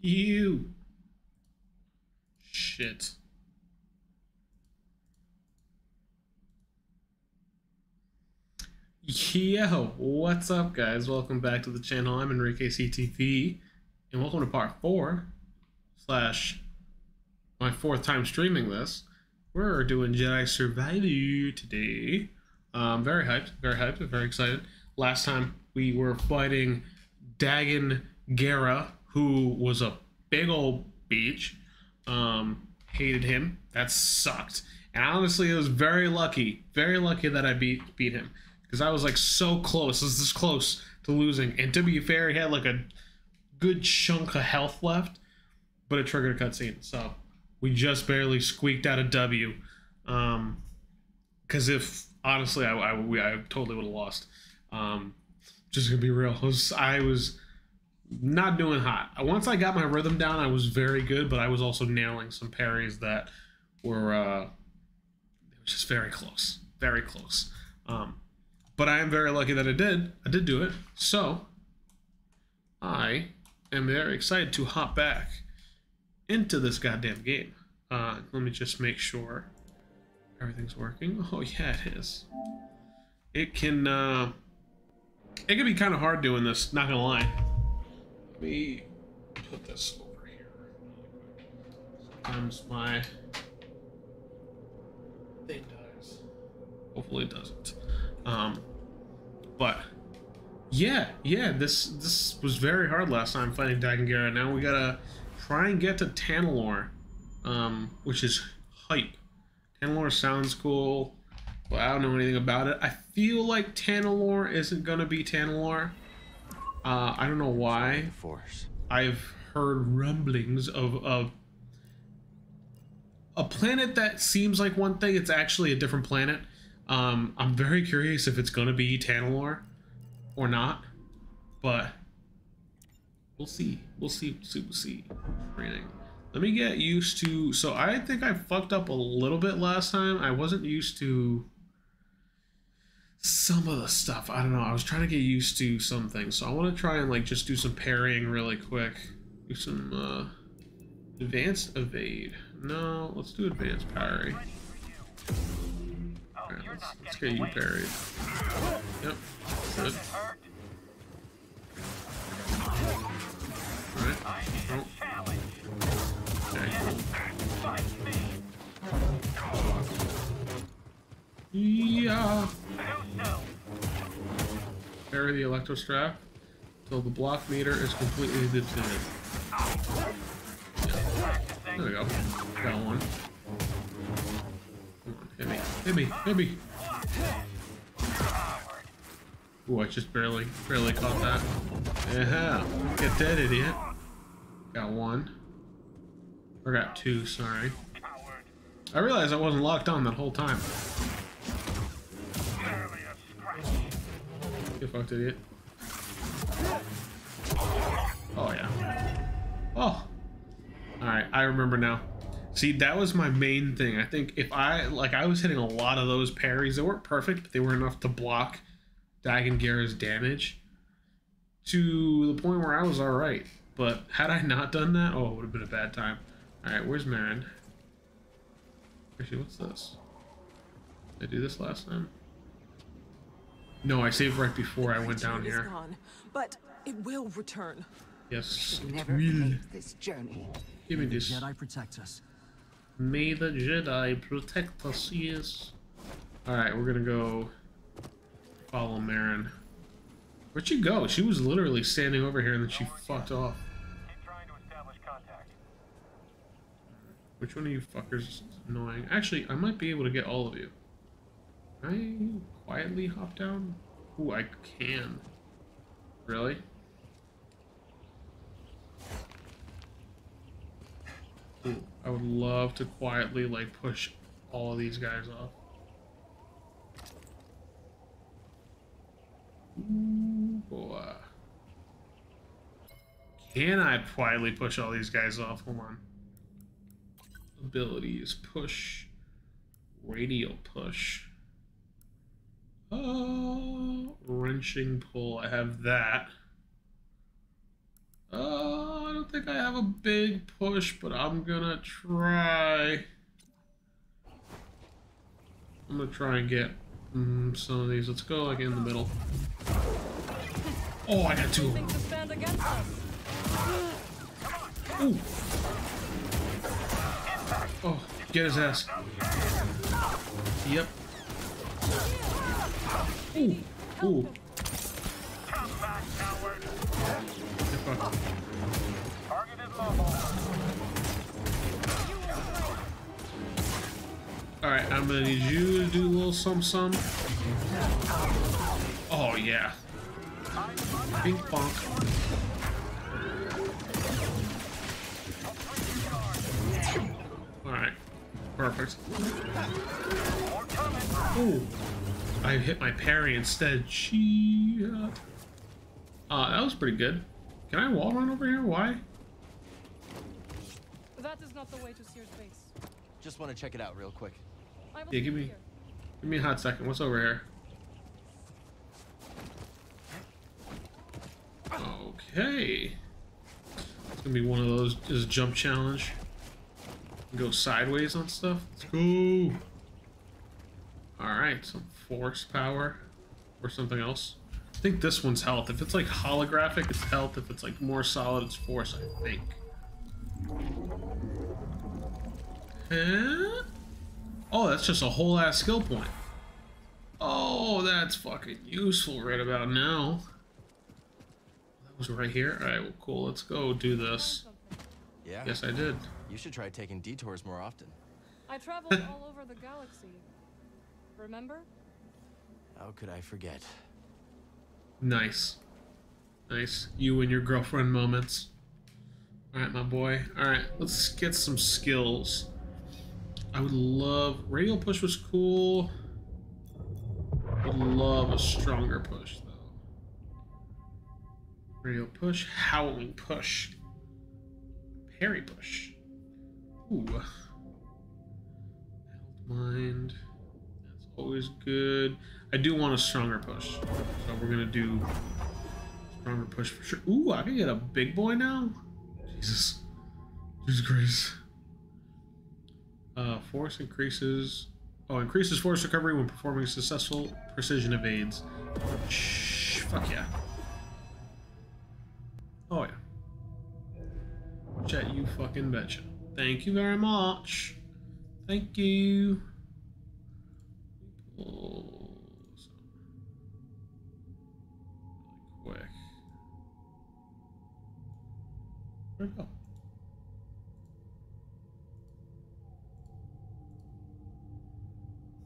You. Shit. Yo, what's up, guys? Welcome back to the channel. I'm Enrique CTV, and welcome to part four slash my fourth time streaming this. We're doing Jedi Survivor today. Um, very hyped, very hyped, very excited. Last time we were fighting Dagan Gera, who was a big old bitch. Um, hated him. That sucked. And honestly, it was very lucky, very lucky that I beat beat him because I was like so close. I was this close to losing. And to be fair, he had like a good chunk of health left, but it triggered a cutscene. So we just barely squeaked out a W. Um, because if honestly, I, I, we, I totally would have lost. Um, just gonna be real. I was, I was not doing hot. Once I got my rhythm down, I was very good, but I was also nailing some parries that were uh, just very close, very close. Um, but I am very lucky that I did. I did do it. So I am very excited to hop back into this goddamn game. Uh, let me just make sure everything's working. Oh yeah, it is. It can uh, it can be kind of hard doing this. Not gonna lie. Let me put this over here. Sometimes my thing dies. Hopefully it doesn't. Um, but yeah, yeah, this this was very hard last time fighting Dagan Gera. Now we gotta try and get to Tanalorr, um, which is hype. Tanalorr sounds cool. but I don't know anything about it. I feel like Tanalorr isn't gonna be Tanalorr. Uh, I don't know why. Force. I've heard rumblings of, of a planet that seems like one thing. It's actually a different planet. Um, I'm very curious if it's gonna be Tanalorr or not, but we'll see. We'll see. We'll see. We'll see. Let me get used to. So I think I fucked up a little bit last time. I wasn't used to some of the stuff. I don't know. I was trying to get used to some things, so I want to try and like just do some parrying really quick. Do some uh, advanced evade. No, let's do advanced parry. Alright, let's, let's get you parried. Yep, good. Alright. Oh. Yeah. Parry the electrostaff until the block meter is completely depleted. There we go. Got one. Hit me. Hit me. Hit me. Ooh, I just barely, barely caught that. Yeah. Get that, idiot. Got one. Or got two, sorry. I realized I wasn't locked on that whole time. Get fucked, idiot. Oh, yeah. Oh. Alright, I remember now. See, that was my main thing. I think if I, like, I was hitting a lot of those parries. They weren't perfect, but they were enough to block Dagan Gera's damage to the point where I was alright. But had I not done that, oh, it would have been a bad time. Alright, where's Merrin? Actually, what's this? Did I do this last time? No, I saved right before I went down here. Gone, but it will return. Yes, it will. leave this journey. Give me this. Jedi protect us. May the Jedi protect us, yes. Alright, we're gonna go follow Merrin. Where'd she go? She was literally standing over here and then she fucked off. Keep trying to establish contact. Which one of you fuckers is annoying? Actually, I might be able to get all of you. I quietly hop down? Ooh, I can. Really? Ooh, I would love to quietly, like, push all of these guys off. Ooh, boy. Can I quietly push all these guys off? Hold on abilities push radial push oh wrenching pull i have that uh i don't think I have a big push, but I'm gonna try. I'm gonna try and get mm, some of these. Let's go like in the middle. Oh, I got two of them. Ooh. Oh, get his ass. Yep. Ooh. Ooh. Come back, coward. Get fucked. Target is mobile. Alright, I'm gonna need you to do a little some some. Oh yeah. Pink bonk. Alright. Perfect. Ooh. I hit my parry instead. Shit. Uh, that was pretty good. Can I wall run over here? Why? That is not the way to Seer's base. Just want to check it out real quick. Yeah, give me- here. Give me a hot second. What's over here? Okay. It's gonna be one of those is a jump challenge. Go sideways on stuff. Let's go. Alright, some force power. Or something else. I think this one's health. If it's like holographic, it's health. If it's like more solid, it's force, I think. Huh? Oh, that's just a whole ass skill point. Oh, that's fucking useful right about now. That was right here. Alright, well, cool. Let's go do this. Yeah. Yes, I did. You should try taking detours more often. I traveled all over the galaxy. Remember? How could I forget? Nice. Nice. You and your girlfriend moments. Alright, my boy. Alright, let's get some skills. I would love. Radial push was cool. I would love a stronger push, though. Radial push. Howling push. Parry push. Ooh. Mind. Always good. I do want a stronger push. So we're gonna do stronger push for sure. Ooh, I can get a big boy now? Jesus. Jesus Christ. Uh, force increases. Oh, increases force recovery when performing successful precision evades. Shh, fuck yeah. Oh yeah. Chat, you fucking betcha. Thank you very much. Thank you. Some really quick. Where'd go?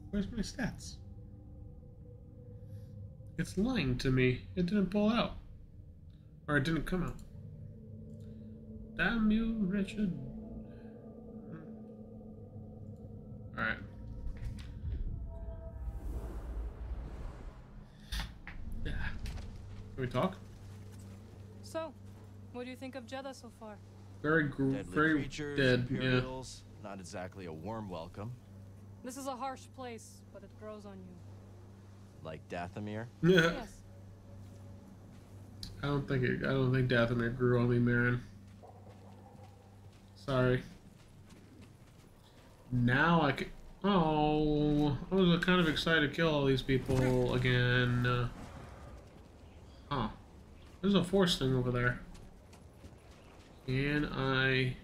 Where's my stats? It's lying to me. It didn't pull out. Or it didn't come out. Damn you, Richard. Hmm. Alright. Can we talk? So, what do you think of Jedha so far? Very, gr- Deadly very creatures, dead. Yeah. Not exactly a warm welcome. This is a harsh place, but it grows on you. Like Dathomir. Yeah. Yes. I don't think it. I don't think Dathomir grew on me, Merrin. Sorry. Now I can. Oh, I was kind of excited to kill all these people again. Uh, huh. There's a force thing over there. Can I?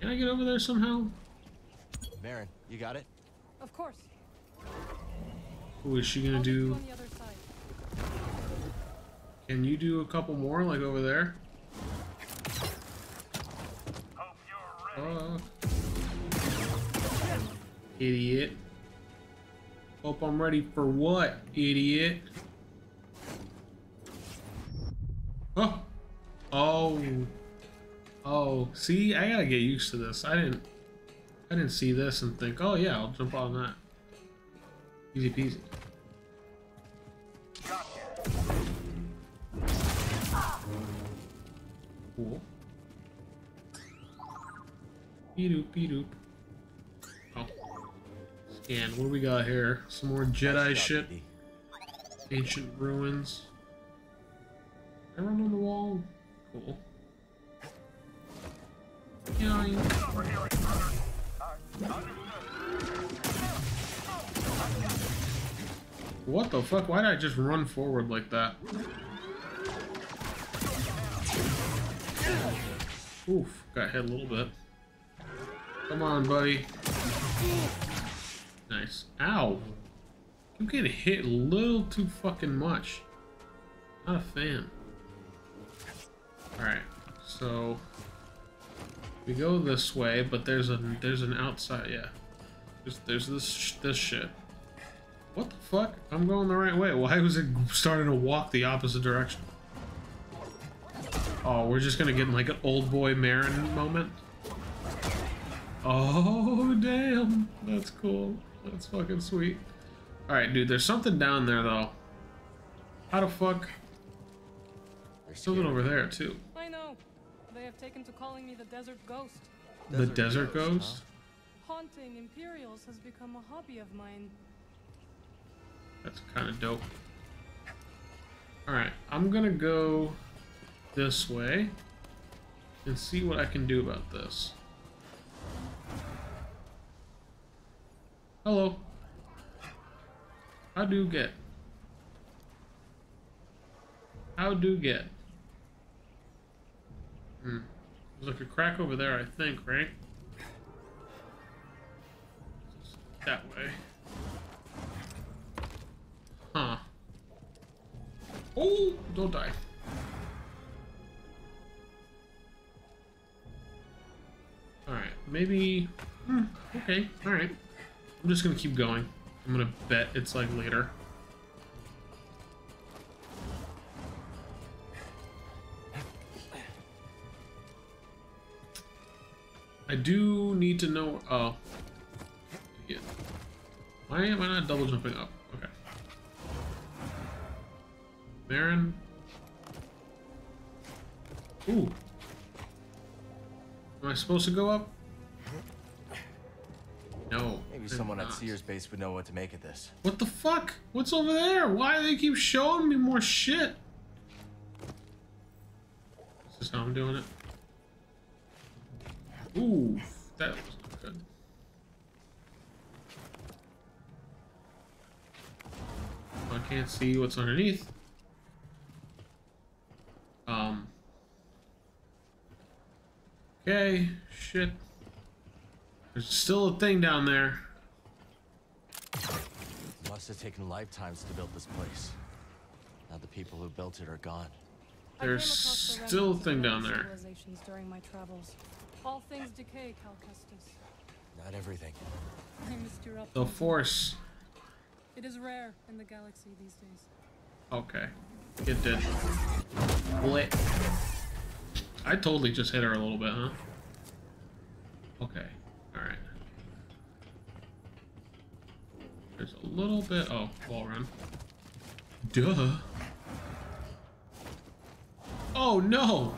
Can I get over there somehow? Merrin, you got it? Of course. Ooh, is she gonna I'll meet you do? on the other side. Can you do a couple more, like over there? Hope you're ready. Fuck. Idiot. Hope I'm ready for what, idiot? Oh. Oh. Oh. See, I gotta get used to this. I didn't I didn't see this and think, oh yeah, I'll jump on that. Easy peasy. Cool. Beedoop, beedoop. Oh. Scan, what do we got here? Some more Jedi shit. Ancient ruins. I run on the wall. cool. Yoink. Over here, intruders. Understood. What the fuck? Why did I just run forward like that? Oof, got hit a little bit. Come on, buddy. Nice. Ow. You getting hit a little too fucking much. Not a fan. Alright, so we go this way, but there's a there's an outside yeah. There's there's this sh this shit. What the fuck? I'm going the right way. Why was it starting to walk the opposite direction? Oh, we're just gonna get in like an old boy Merrin moment. Oh damn, that's cool. That's fucking sweet. All right, dude. There's something down there though. How the fuck? There's something over there too. I know. They have taken to calling me the Desert Ghost. the Desert desert ghost, ghost. Haunting Imperials has become a hobby of mine. That's kind of dope. All right, I'm gonna go this way and see what I can do about this. Hello. How do get? How do get? Hmm. There's like a crack over there, I think, right? That way. Huh. Oh, don't die. Alright, maybe... Hmm, okay, alright. I'm just gonna keep going. I'm gonna bet it's like later. I do need to know... Oh. Yeah. Why am I not double jumping up? Okay. Merrin. Ooh. Am I supposed to go up? No. Maybe someone at not. Seer's base would know what to make of this. What the fuck? What's over there? Why do they keep showing me more shit? This is how I'm doing it. Ooh, that was good. I can't see what's underneath. Um. Okay, shit. There's still a thing down there. Must have taken lifetimes to build this place. Now the people who built it are gone. There's came across the still a remnants of thing down early there. Civilizations during my travels. All things decay, Cal Kestis. Not everything. I missed your The. Force. It is rare in the galaxy these days. Okay. It did. Lit. I totally just hit her a little bit, huh? Okay. Alright. There's a little bit. Oh, wall run. Duh. Oh no!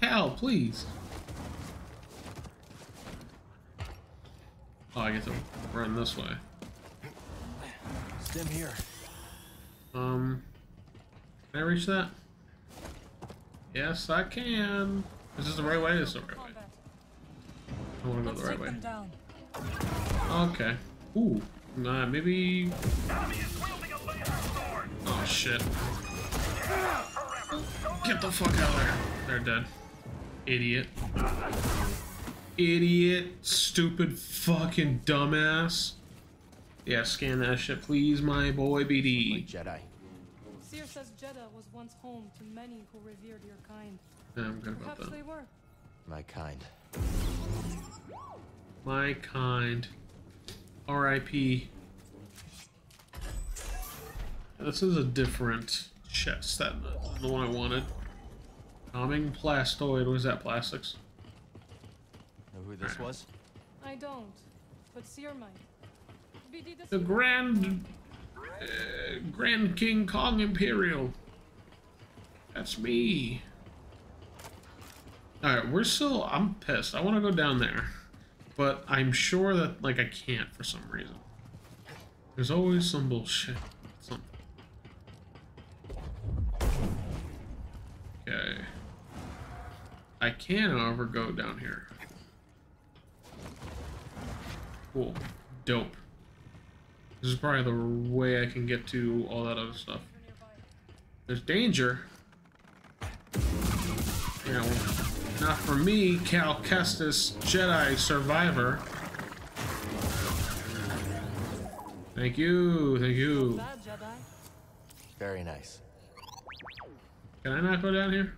Cal, please. Oh, I get to run this way. Stim here. Um, can I reach that? Yes, I can. Is this the right way? This is the right way. I want to go the right way. Okay. Ooh, nah, maybe. Enemy is wielding a laser sword. Oh shit! Get the fuck out of there. They're dead. Idiot. Idiot. Stupid fucking dumbass. Yeah, scan that shit, please, my boy Like BD. Jedi. Seer says Jedha was once home to many who revered your kind. Yeah, I'm good about Perhaps that. they were. My kind. My kind. R.I.P. This is a different chest than the, the one I wanted. Calming plastoid. What is that? Plastics? Know who this was? I don't, but Seer might. BD, The Grand. Uh, Grand King Kong Imperial. That's me. Alright, we're still. I'm pissed. I want to go down there. But I'm sure that, like, I can't for some reason. There's always some bullshit. Something. Okay. I can, however, go down here. Cool. Dope. This is probably the way I can get to all that other stuff. There's danger. You know, not for me, Cal Kestis, Jedi Survivor. Thank you, thank you. Very nice. Can I not go down here?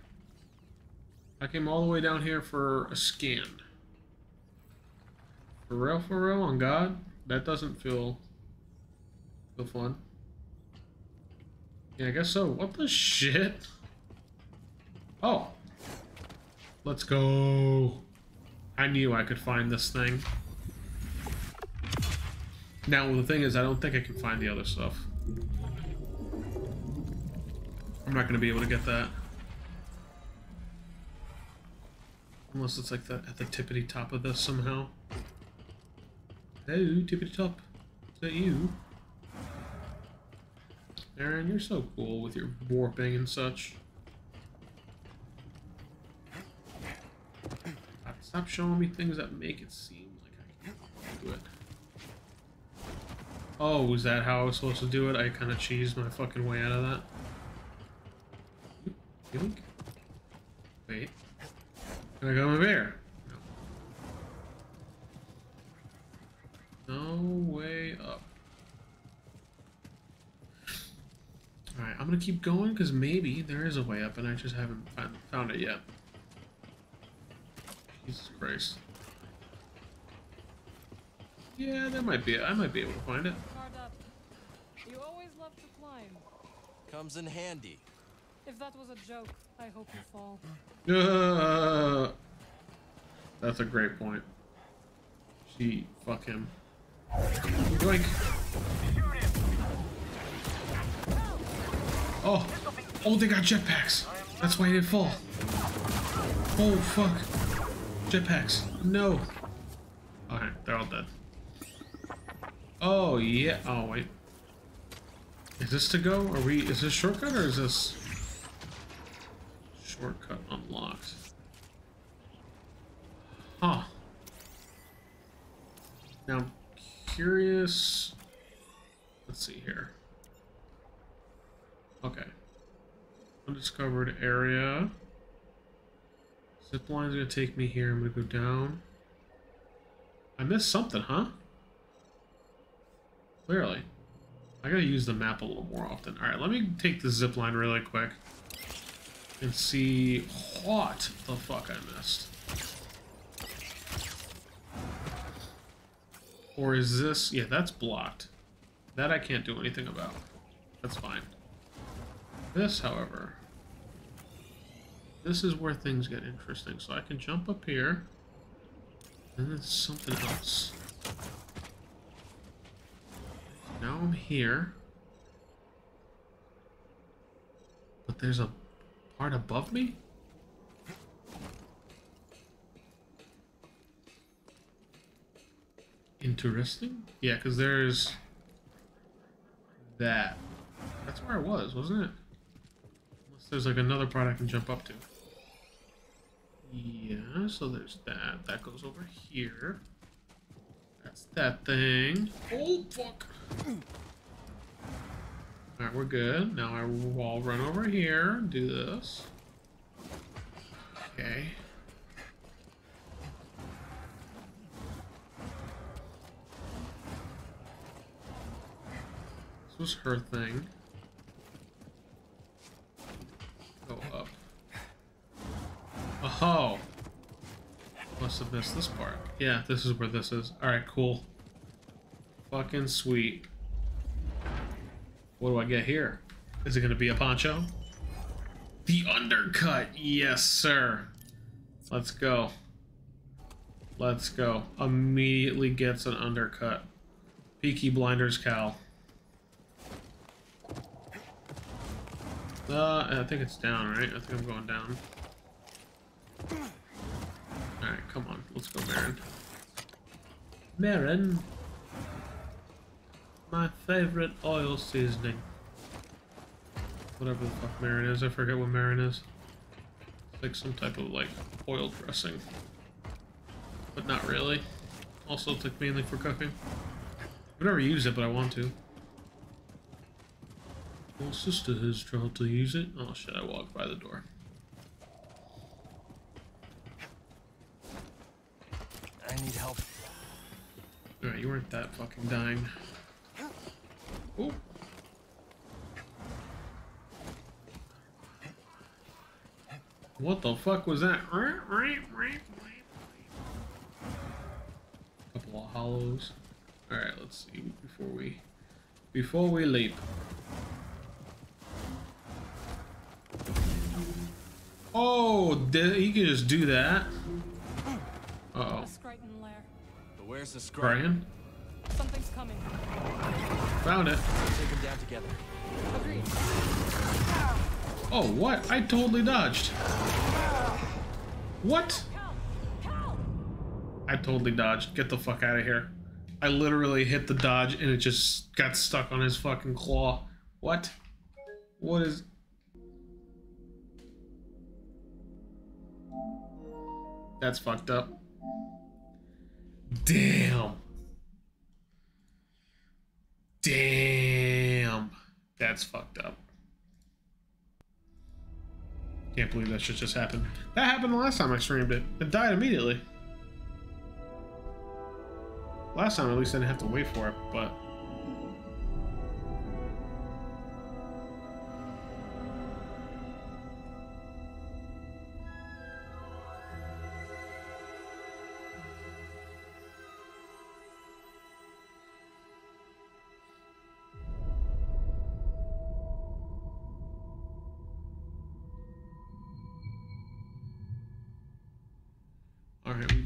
I came all the way down here for a scan. For real, for real, on God? That doesn't feel feel fun. Yeah, I guess so. What the shit? Oh. Let's go. I knew I could find this thing. Now, the thing is, I don't think I can find the other stuff. I'm not going to be able to get that. Unless it's like the, at the tippity top of this somehow. Hello, tippity top. Is that you? Aaron, you're so cool with your warping and such. God, Stop showing me things that make it seem like I can do it. Oh, is that how I was supposed to do it? I kind of cheesed my fucking way out of that. Wait. Can I go over there? No. No way up. Alright, I'm gonna keep going because maybe there is a way up and I just haven't found, found it yet. Jesus Christ. Yeah, that might be it. I might be able to find it. Guard up. You always love to climb. Comes in handy. If that was a joke, I hope you fall. Uh, that's a great point. She, fuck him. Yoink. Oh, oh, they got jetpacks. That's why he didn't fall. Oh, fuck. Jetpacks. No. Okay, they're all dead. Oh, yeah. Oh, wait. Is this to go? Are we, is this shortcut or is this shortcut unlocked? Huh. Now, I'm curious. Let's see here. Okay. Undiscovered area. Zip line's gonna take me here. I'm gonna go down. I missed something, huh? Clearly. I gotta use the map a little more often. Alright, let me take the zip line really quick. And see what the fuck I missed. Or is this... Yeah, that's blocked. That I can't do anything about. That's fine. This, however... This is where things get interesting. So I can jump up here. And then something else. Now I'm here. But there's a part above me? Interesting. Yeah, because there's that. That's where I was, wasn't it? Unless there's like another part I can jump up to. Yeah, so there's that. That goes over here. That's that thing. Oh, fuck. Alright, we're good. Now I will run over here and do this. Okay. This was her thing. Go up. Oh! Must have missed this part. Yeah, this is where this is. Alright, cool. Fucking sweet. What do I get here? Is it gonna be a poncho? The undercut! Yes, sir. Let's go. Let's go. Immediately gets an undercut. Peaky Blinders Cal. Uh, I think it's down, right? I think I'm going down. Alright, come on. Let's go, Merrin. Merrin. My favorite oil seasoning. Whatever the fuck Marin is. I forget what Marin is. like some type of like oil dressing. But not really. Also it's like mainly for cooking. I've never used it, but I want to. Well, sister has tried to use it. Oh shit, I walked by the door. I need help. Alright, you weren't that fucking dying. Oh. What the fuck was that? Couple of hollows. Alright, let's see before we before we leap. Oh, did, he can just do that. Uh oh. A Skriton lair. But where's the scrap? Brian? Something's coming. Found it. Take them down together. Agreed. Oh, what? I totally dodged. What? Cal! Cal! I totally dodged. Get the fuck out of here. I literally hit the dodge and it just got stuck on his fucking claw. What? What is... That's fucked up. Damn. Damn. That's fucked up. Can't believe that shit just happened. That happened the last time I streamed it. It died immediately. Last time, at least, I didn't have to wait for it, but...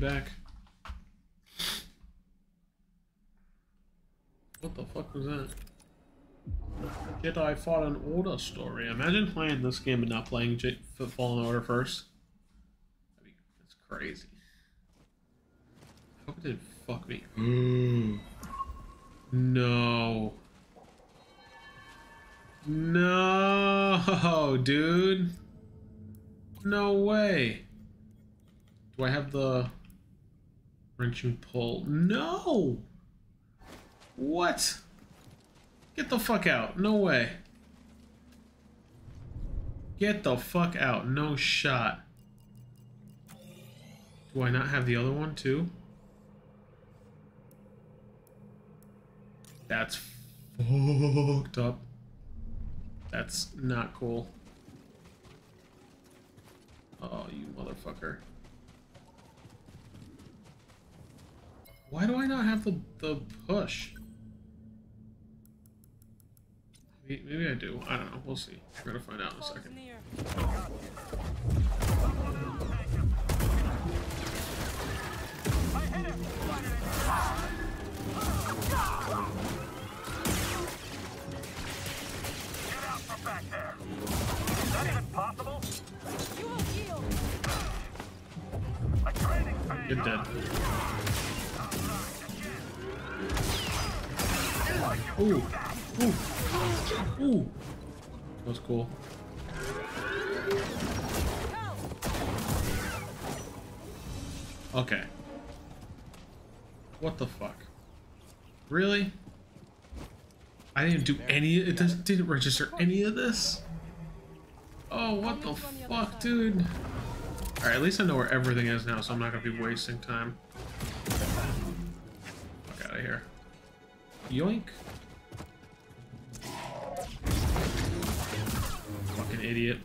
back. What the fuck was that? Jedi Fallen Order story. Imagine playing this game and not playing J Fallen Order first. That'd be, that's crazy. I hope it didn't fuck me. Hmm. no. No, dude. No way. Do I have the wrenching pull? No! What? Get the fuck out. No way. Get the fuck out. No shot. Do I not have the other one too? That's fucked up. That's not cool. Oh, you motherfucker. Why do I not have the, the push? Maybe, maybe I do. I don't know. We'll see. We're gonna find out in a Foe's second. near. I Ooh. Ooh. Ooh. That was cool. Okay. What the fuck? Really? I didn't do any. It doesn't, didn't register any of this. Oh, what the fuck, dude? All right, at least I know where everything is now, so I'm not gonna be wasting time. Fuck out of here. Yoink. Fucking idiot.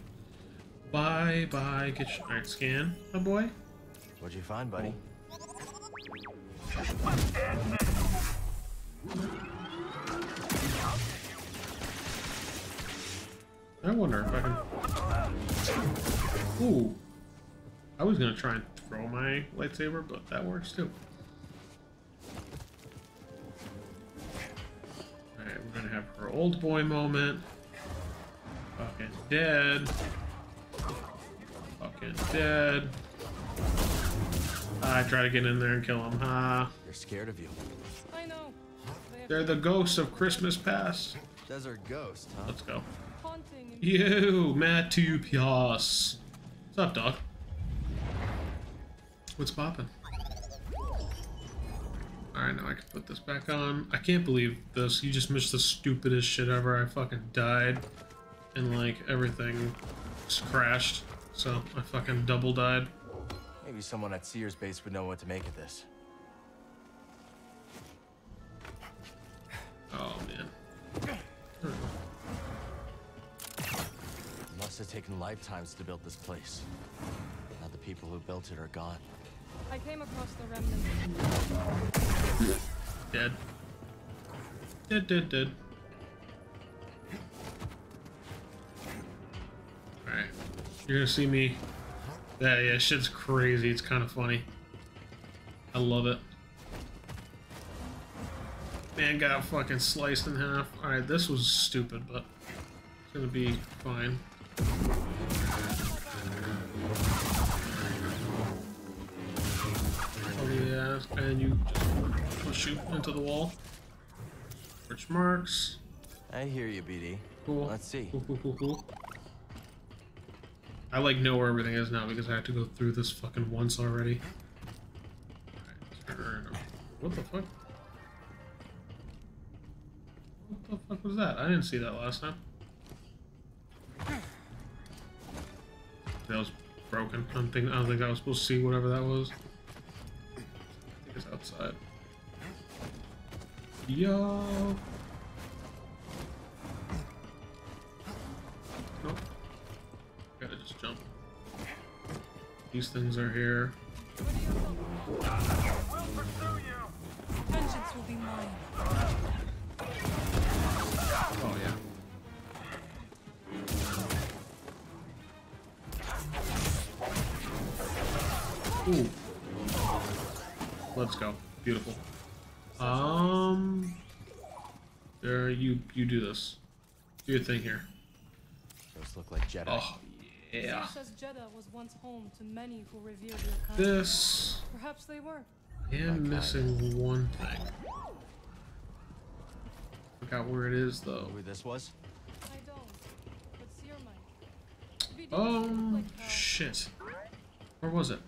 Bye bye. Get your alright, scan, my boy. What'd you find, buddy? I wonder if I can. Ooh. I was gonna try and throw my lightsaber, but that works too. Alright, we're gonna have her old boy moment. Fucking dead. Fucking dead. I try to get in there and kill him. huh? They're scared of you. I know. They're They're the ghosts of Christmas past. Desert ghost, huh? Let's go. haunting and You, Matthew Pias. What's up, dog? What's poppin'? Alright, now I can put this back on. I can't believe this. You just missed the stupidest shit ever. I fucking died. And, like, everything just crashed. So, I fucking double died. Maybe someone at Seer's base would know what to make of this. Oh, man. Must have taken lifetimes to build this place. Now the people who built it are gone. I came across the remnants. Dead. Dead, dead, dead. Alright. You're gonna see me. Yeah, yeah, shit's crazy. It's kind of funny. I love it. Man got fucking sliced in half. Alright, this was stupid, but it's gonna be fine. Oh yeah, and you just you into the wall. Which marks. I hear you, BD. Cool. Let's see. Cool, cool, cool, cool. I like know where everything is now because I had to go through this fucking once already. What the fuck? What the fuck was that? I didn't see that last time. That was broken. I don't think I don't think I was supposed to see whatever that was. I think it's outside. Yo. These things are here. What do you hope? We'll pursue you. Vengeance will be mine. Oh yeah. Ooh. Let's go. Beautiful. Um. There, you you do this. Do your thing here. Those look like Jedi. Oh yeah. Sears says Jedha was once home to many who revered your kind. This. Perhaps they were. I am missing one thing. Forgot where it is though. Know who this was? I don't. But Seer might. BD, Um, shit. Where was it?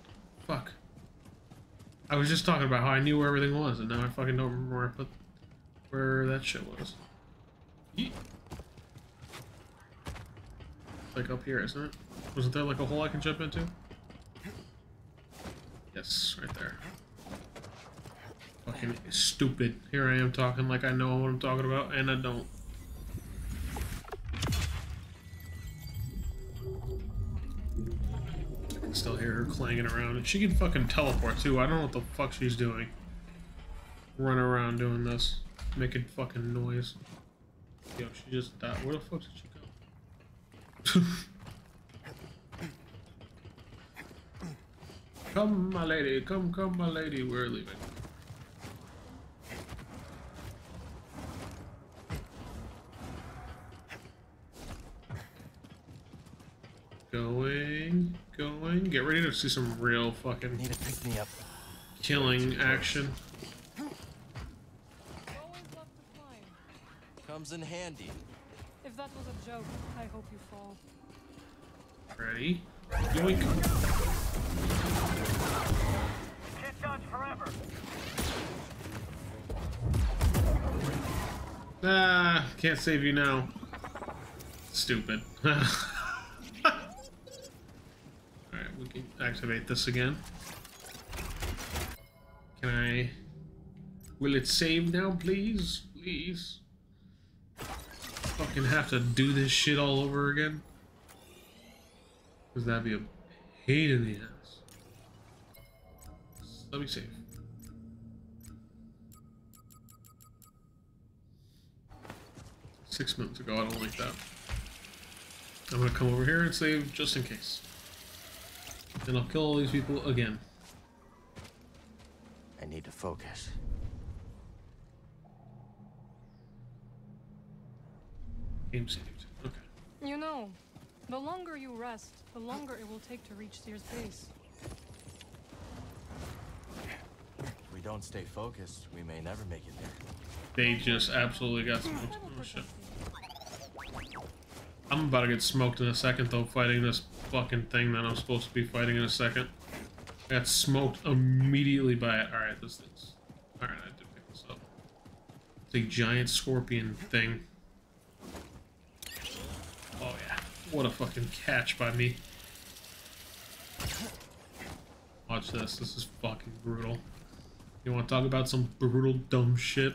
Fuck. I was just talking about how I knew where everything was, and now I fucking don't remember where I put where that shit was. Yeet. Like up here, isn't it? Wasn't there like a hole I can jump into? Yes, right there. Fucking stupid. Here I am talking like I know what I'm talking about, and I don't. I can still hear her clanging around. She can fucking teleport too. I don't know what the fuck she's doing. Run around doing this. Making fucking noise. Yo, she just died. Where the fuck did she go? come, my lady. Come, come, my lady. We're leaving. Going, going. Get ready to see some real fucking Need to pick me up. killing action. Always love to climb. Comes in handy. If that was a joke, I hope you fall. Ready? Yoink. Ah, can't save you now. Stupid. Alright, we can activate this again. Can I... Will it save now, please? Please? Fucking have to do this shit all over again? Because that'd be a pain in the ass. Let me save. Six minutes ago, I don't like that. I'm gonna come over here and save just in case. And I'll kill all these people again. I need to focus. Game saved. Okay. You know, the longer you rest, the longer it will take to reach Seer's base. We don't stay focused, we may never make it there. They just absolutely got smoked. Oh, shit. I'm about to get smoked in a second though, fighting this fucking thing that I'm supposed to be fighting in a second. I got smoked immediately by it. Alright, this thing's... Alright, I did pick this up. It's a giant scorpion thing. Oh yeah. What a fucking catch by me. Watch this. This is fucking brutal. You want to talk about some brutal dumb shit?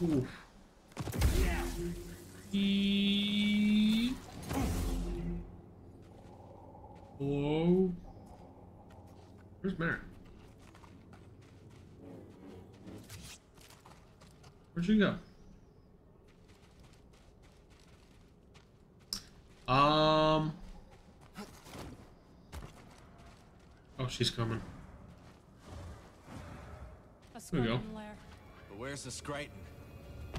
Oof. E- Hello? Where's Merrin? Where'd she go? Um. Oh, she's coming. A Here we go. But where's the Skriton?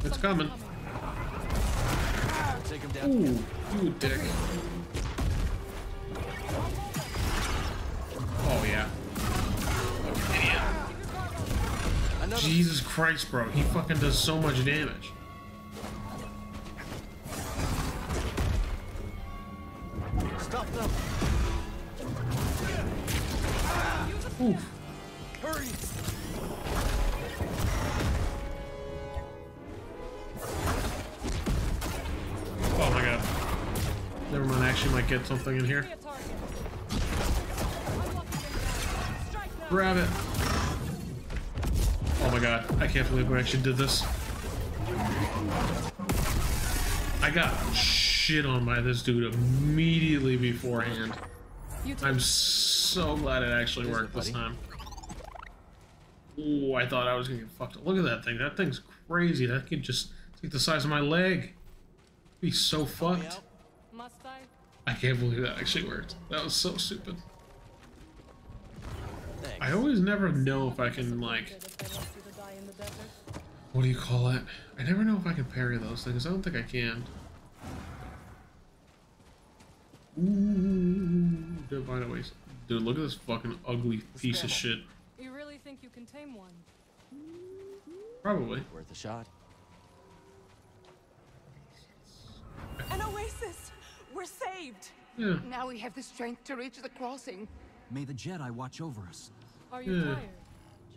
It's coming. Take him down. Ooh, you dick. Oh yeah. Another. Jesus Christ, bro. He fucking does so much damage. Stop them. Oof. Hurry. Oh my god. Never mind, I actually might get something in here. Grab it. Oh my god, I can't believe we actually did this. I got shit on by this dude immediately beforehand. I'm so glad it actually What is worked it, this time. Ooh, I thought I was gonna get fucked up. Look at that thing. That thing's crazy. That could just take the size of my leg. Be so fucked. Must I? I can't believe that actually worked. That was so stupid. Thanks. I always never know if I can like Disappointed if I left you to die in the desert. what do you call it? I never know if I can parry those things. I don't think I can. Ooh, divine ways. Dude, look at this fucking ugly piece of shit. You really think you can tame one? Probably. Worth a shot. An oasis! We're saved! Yeah. Now we have the strength to reach the crossing. May the Jedi watch over us. Are you Yeah. tired?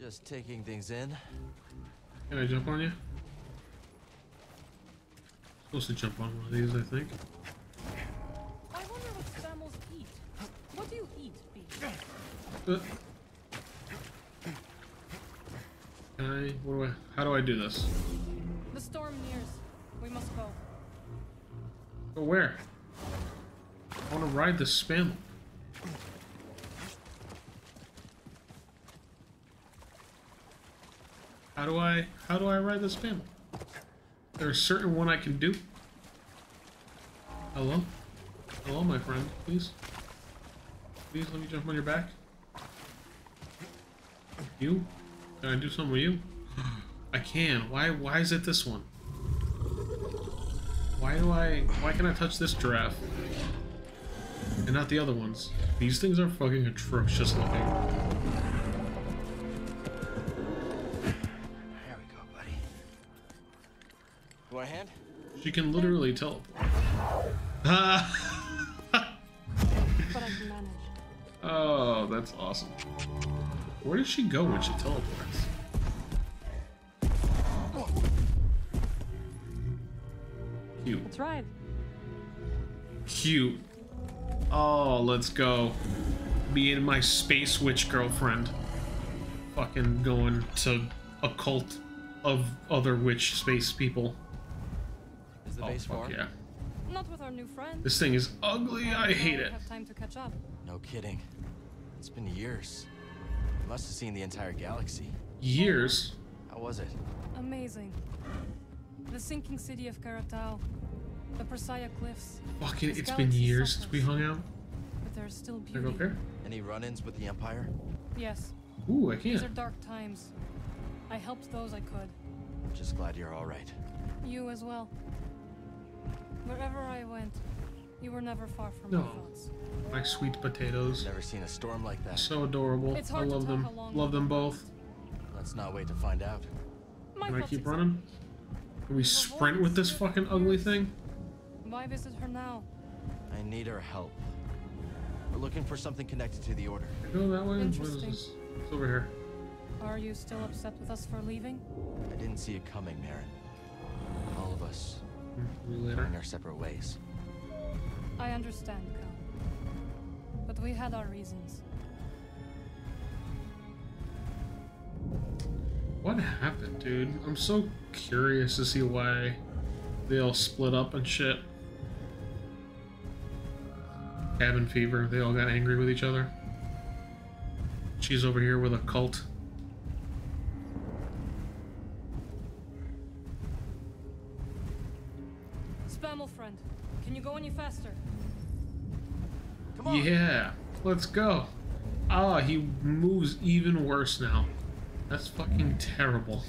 Just taking things in. Can I jump on you? Supposed to jump on one of these, I think. I? What do I? How do I do this? The storm nears. We must go. Go where? I want to ride the spam. How do I? How do I ride the spam? There's a certain one I can do. Hello? Hello, my friend. Please. Please let me jump on your back. You? Can I do something with you? I can. Why? Why is it this one? Why do I... Why can I touch this giraffe? And not the other ones? These things are fucking atrocious looking. There we go, buddy. You want a hand? She can literally teleport. Ah! Oh, that's awesome. Where does she go when she teleports? Cute. That's right. Cute. Oh, let's go. Me and my space witch girlfriend. Fucking going to a cult of other witch space people. Is the Oh, base fuck far? yeah. Not with our new friend. This thing is ugly. I hate it. Have time to catch up. No kidding. It's been years. You must have seen the entire galaxy. Years. How was it? Amazing. The sinking city of Karatao. The Persaya Cliffs. Fucking, it's been galaxy years since we hung out. But there's still Can I beauty. go here? Any run-ins with the Empire? Yes. Ooh, I can't. These are dark times. I helped those I could. I'm just glad you're all right. You as well. Wherever I went, you were never far from No. my thoughts. My sweet potatoes. Never seen a storm like that. So adorable. It's I hard to love tell them. how long Love them both. Let's not wait to find out. My Can I keep running? Can we sprint with this fucking ugly thing? Why visit her now? I need her help. We're looking for something connected to the Order. Go that way? What is Interesting. this? It's over here. Are you still upset with us for leaving? I didn't see it coming, Merrin. All of us See you going our separate ways. I understand, Cal. But we had our reasons. What happened, dude? I'm so curious to see why they all split up and shit. Cabin fever, they all got angry with each other. She's over here with a cult. Spamel friend, can you go any faster? Yeah, let's go. Ah, he moves even worse now. That's fucking terrible.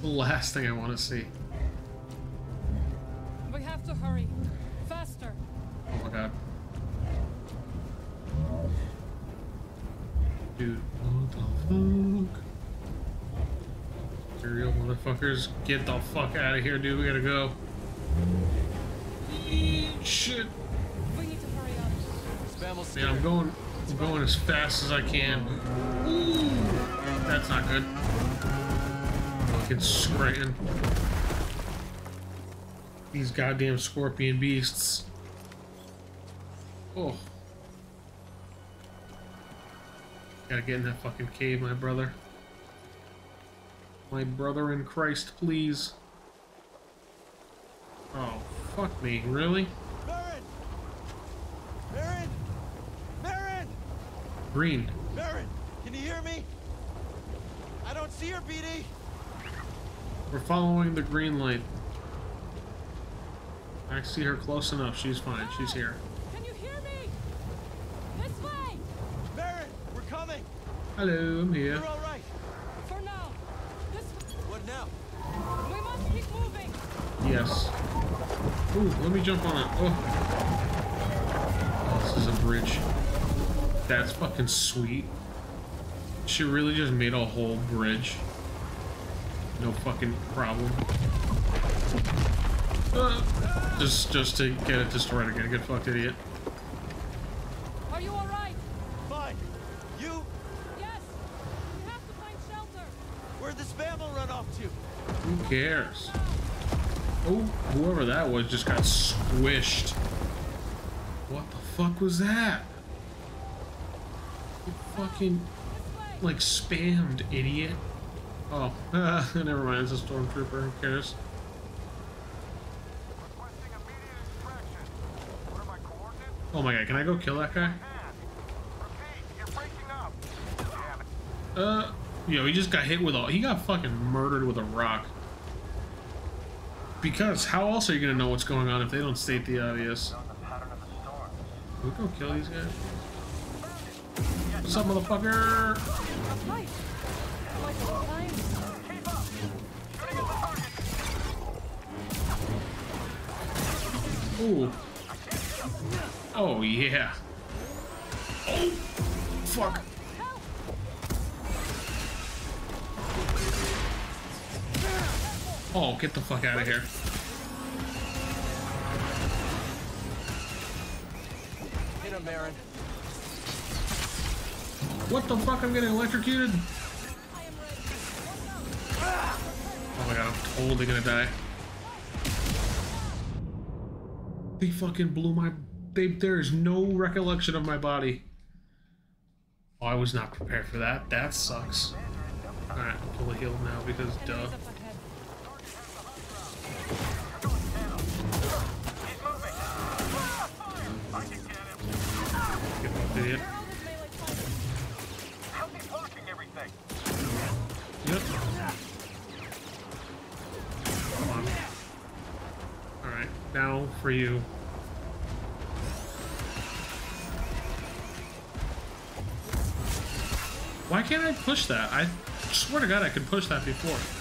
The last thing I want to see. We have to hurry. Faster. Oh my god. Dude, what the fuck? Serial motherfuckers, get the fuck out of here, dude. We gotta go. Shit. We need to hurry up. Spamel Man, I'm going I'm going as fast as I can. Ooh, that's not good. Fucking spraying. These goddamn scorpion beasts. Oh. Gotta get in that fucking cave, my brother. My brother in Christ, please. Oh, fuck me. Really? Merrin! Merrin! Merrin! Green. Merrin! Can you hear me? I don't see her, BD! We're following the green light. I see her close enough. She's fine. She's here. Can you hear me? This way! Merrin! We're coming! Hello, I'm here. You're alright! For now. This What now? we must keep moving. Yes. Ooh, let me jump on it. Oh. oh. This is a bridge. That's fucking sweet. She really just made a whole bridge. No fucking problem. Uh, just, just to get it destroyed again. Get fucked, idiot. Are you alright? Fine! You? Yes. We have to find shelter. Where'd this Spamel run off to? Who cares? Oh, whoever that was just got squished. What the fuck was that? Fucking, like, spammed, idiot. Oh, uh, never mind, it's a stormtrooper, who cares? Oh my god, can I go kill that guy? Uh, yo, he just got hit with a, he got fucking murdered with a rock. Because how else are you gonna know what's going on if they don't state the obvious? Can we go kill these guys? What's up, motherfucker? Ooh. Oh, yeah. Oh, fuck. Oh, get the fuck out of here. Hit him, Merrin. What the fuck? I'm getting electrocuted? Oh my god, I'm totally gonna die. They fucking blew my... They, there is no recollection of my body. Oh, I was not prepared for that. That sucks. Alright, I'm fully healed now because duh. Now for you. Why can't I push that? I swear to god I could push that before.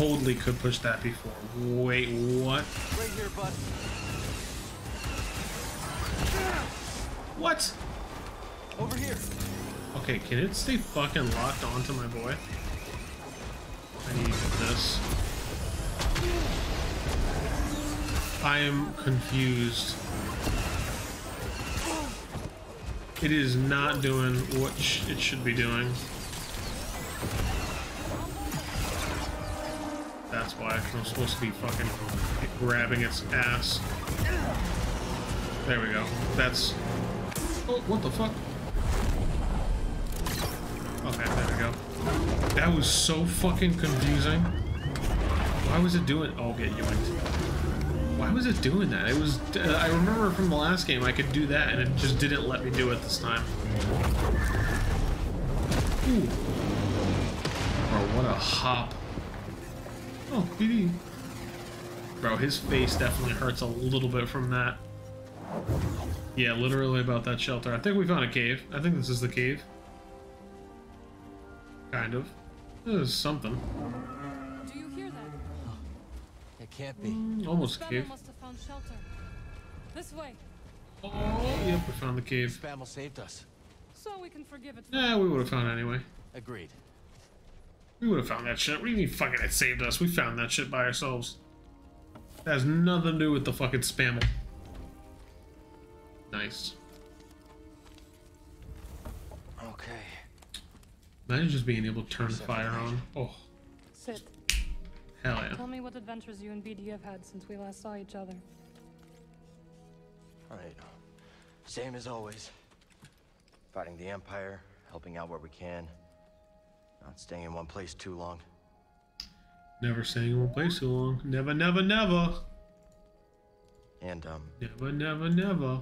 Totally could push that before. Wait, what? Right here, bud. What? Over here. Okay, can it stay fucking locked onto my boy? I need this. I am confused. It is not doing what sh it should be doing. 'Cause I'm supposed to be fucking grabbing its ass. There we go. That's... Oh, what the fuck? Okay, there we go. That was so fucking confusing. Why was it doing... Oh, get yoinked. Why was it doing that? It was... Uh, I remember from the last game I could do that and it just didn't let me do it this time. Ooh. Bro, what a hop. Oh, BD. Bro, his face definitely hurts a little bit from that. Yeah, literally about that shelter. I think we found a cave. I think this is the cave. Kind of. This is something. Do you hear that? It can't be. Almost a Spammer cave. must have found shelter. This way, Oh, yep, we found the cave. Spamel saved us. so we can forgive it. Yeah, we would have found it anyway. Agreed. We would have found that shit. What do you mean fucking it saved us? We found that shit by ourselves. That has nothing to do with the fucking spamel. Nice. Okay. Imagine just being able to turn the fire on. Oh, Sit. hell yeah. Tell me what adventures you and BD have had since we last saw each other. Alright. Same as always. Fighting the Empire, helping out where we can. Not staying in one place too long. Never staying in one place too long. Never, never, never. And, um, Never, never, never.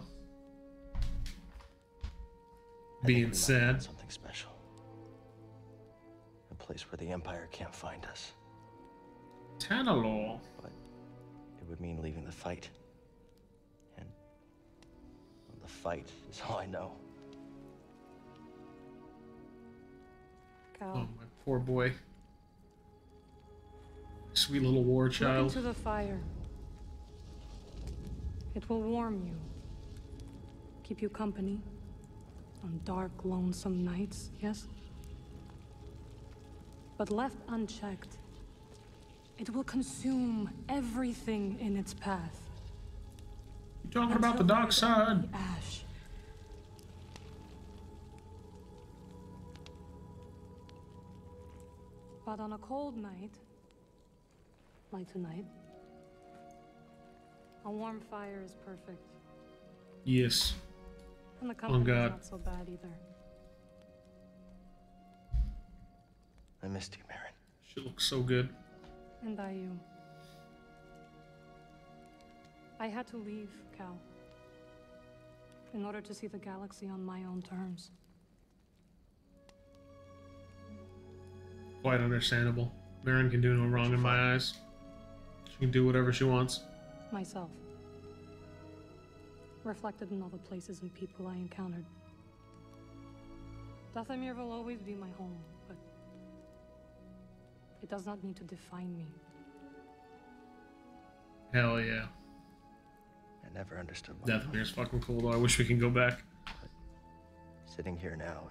I Being sad. Something special. A place where the Empire can't find us. Tanalor. But it would mean leaving the fight. And well, the fight is all I know. Oh, my poor boy. Sweet little war Look child. into the fire. It will warm you. Keep you company. On dark, lonesome nights, yes? But left unchecked, it will consume everything in its path. You talking about the dark side? Ash. But on a cold night, like tonight, a warm fire is perfect. Yes. And the company's God. not so bad either. I missed you, Merrin. She looks so good. And I you. I had to leave, Cal. In order to see the galaxy on my own terms. Quite understandable. Merrin can do no wrong in my eyes. She can do whatever she wants. Myself. Reflected in all the places and people I encountered. Dathomir will always be my home, but it does not need to define me. Hell yeah. I never understood why. Dathomir's fucking cool though. I wish we can go back. Sitting here now,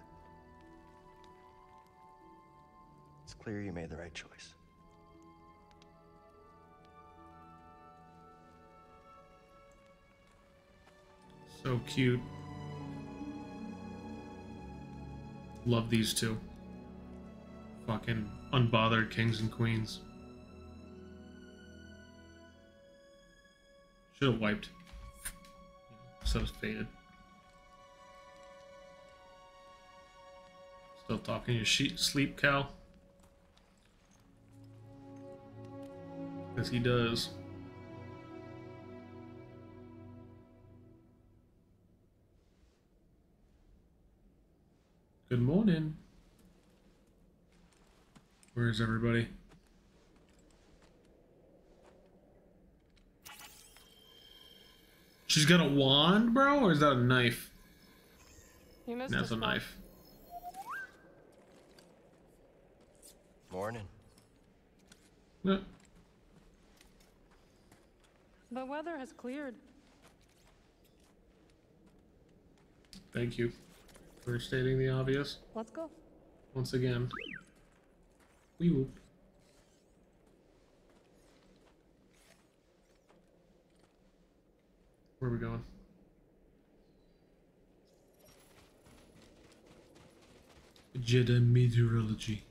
clear you made the right choice. So cute. Love these two. Fucking unbothered kings and queens. Should have wiped. So it's faded. Still talking your sheet sleep, Cal? Because he does. Good morning. Where's everybody? She's got a wand, bro, or is that a knife? That's a spot. knife. Morning. Yeah. The weather has cleared. Thank you for stating the obvious. Let's go. Once again. Wee whoop. Where are we going? Jedi meteorology.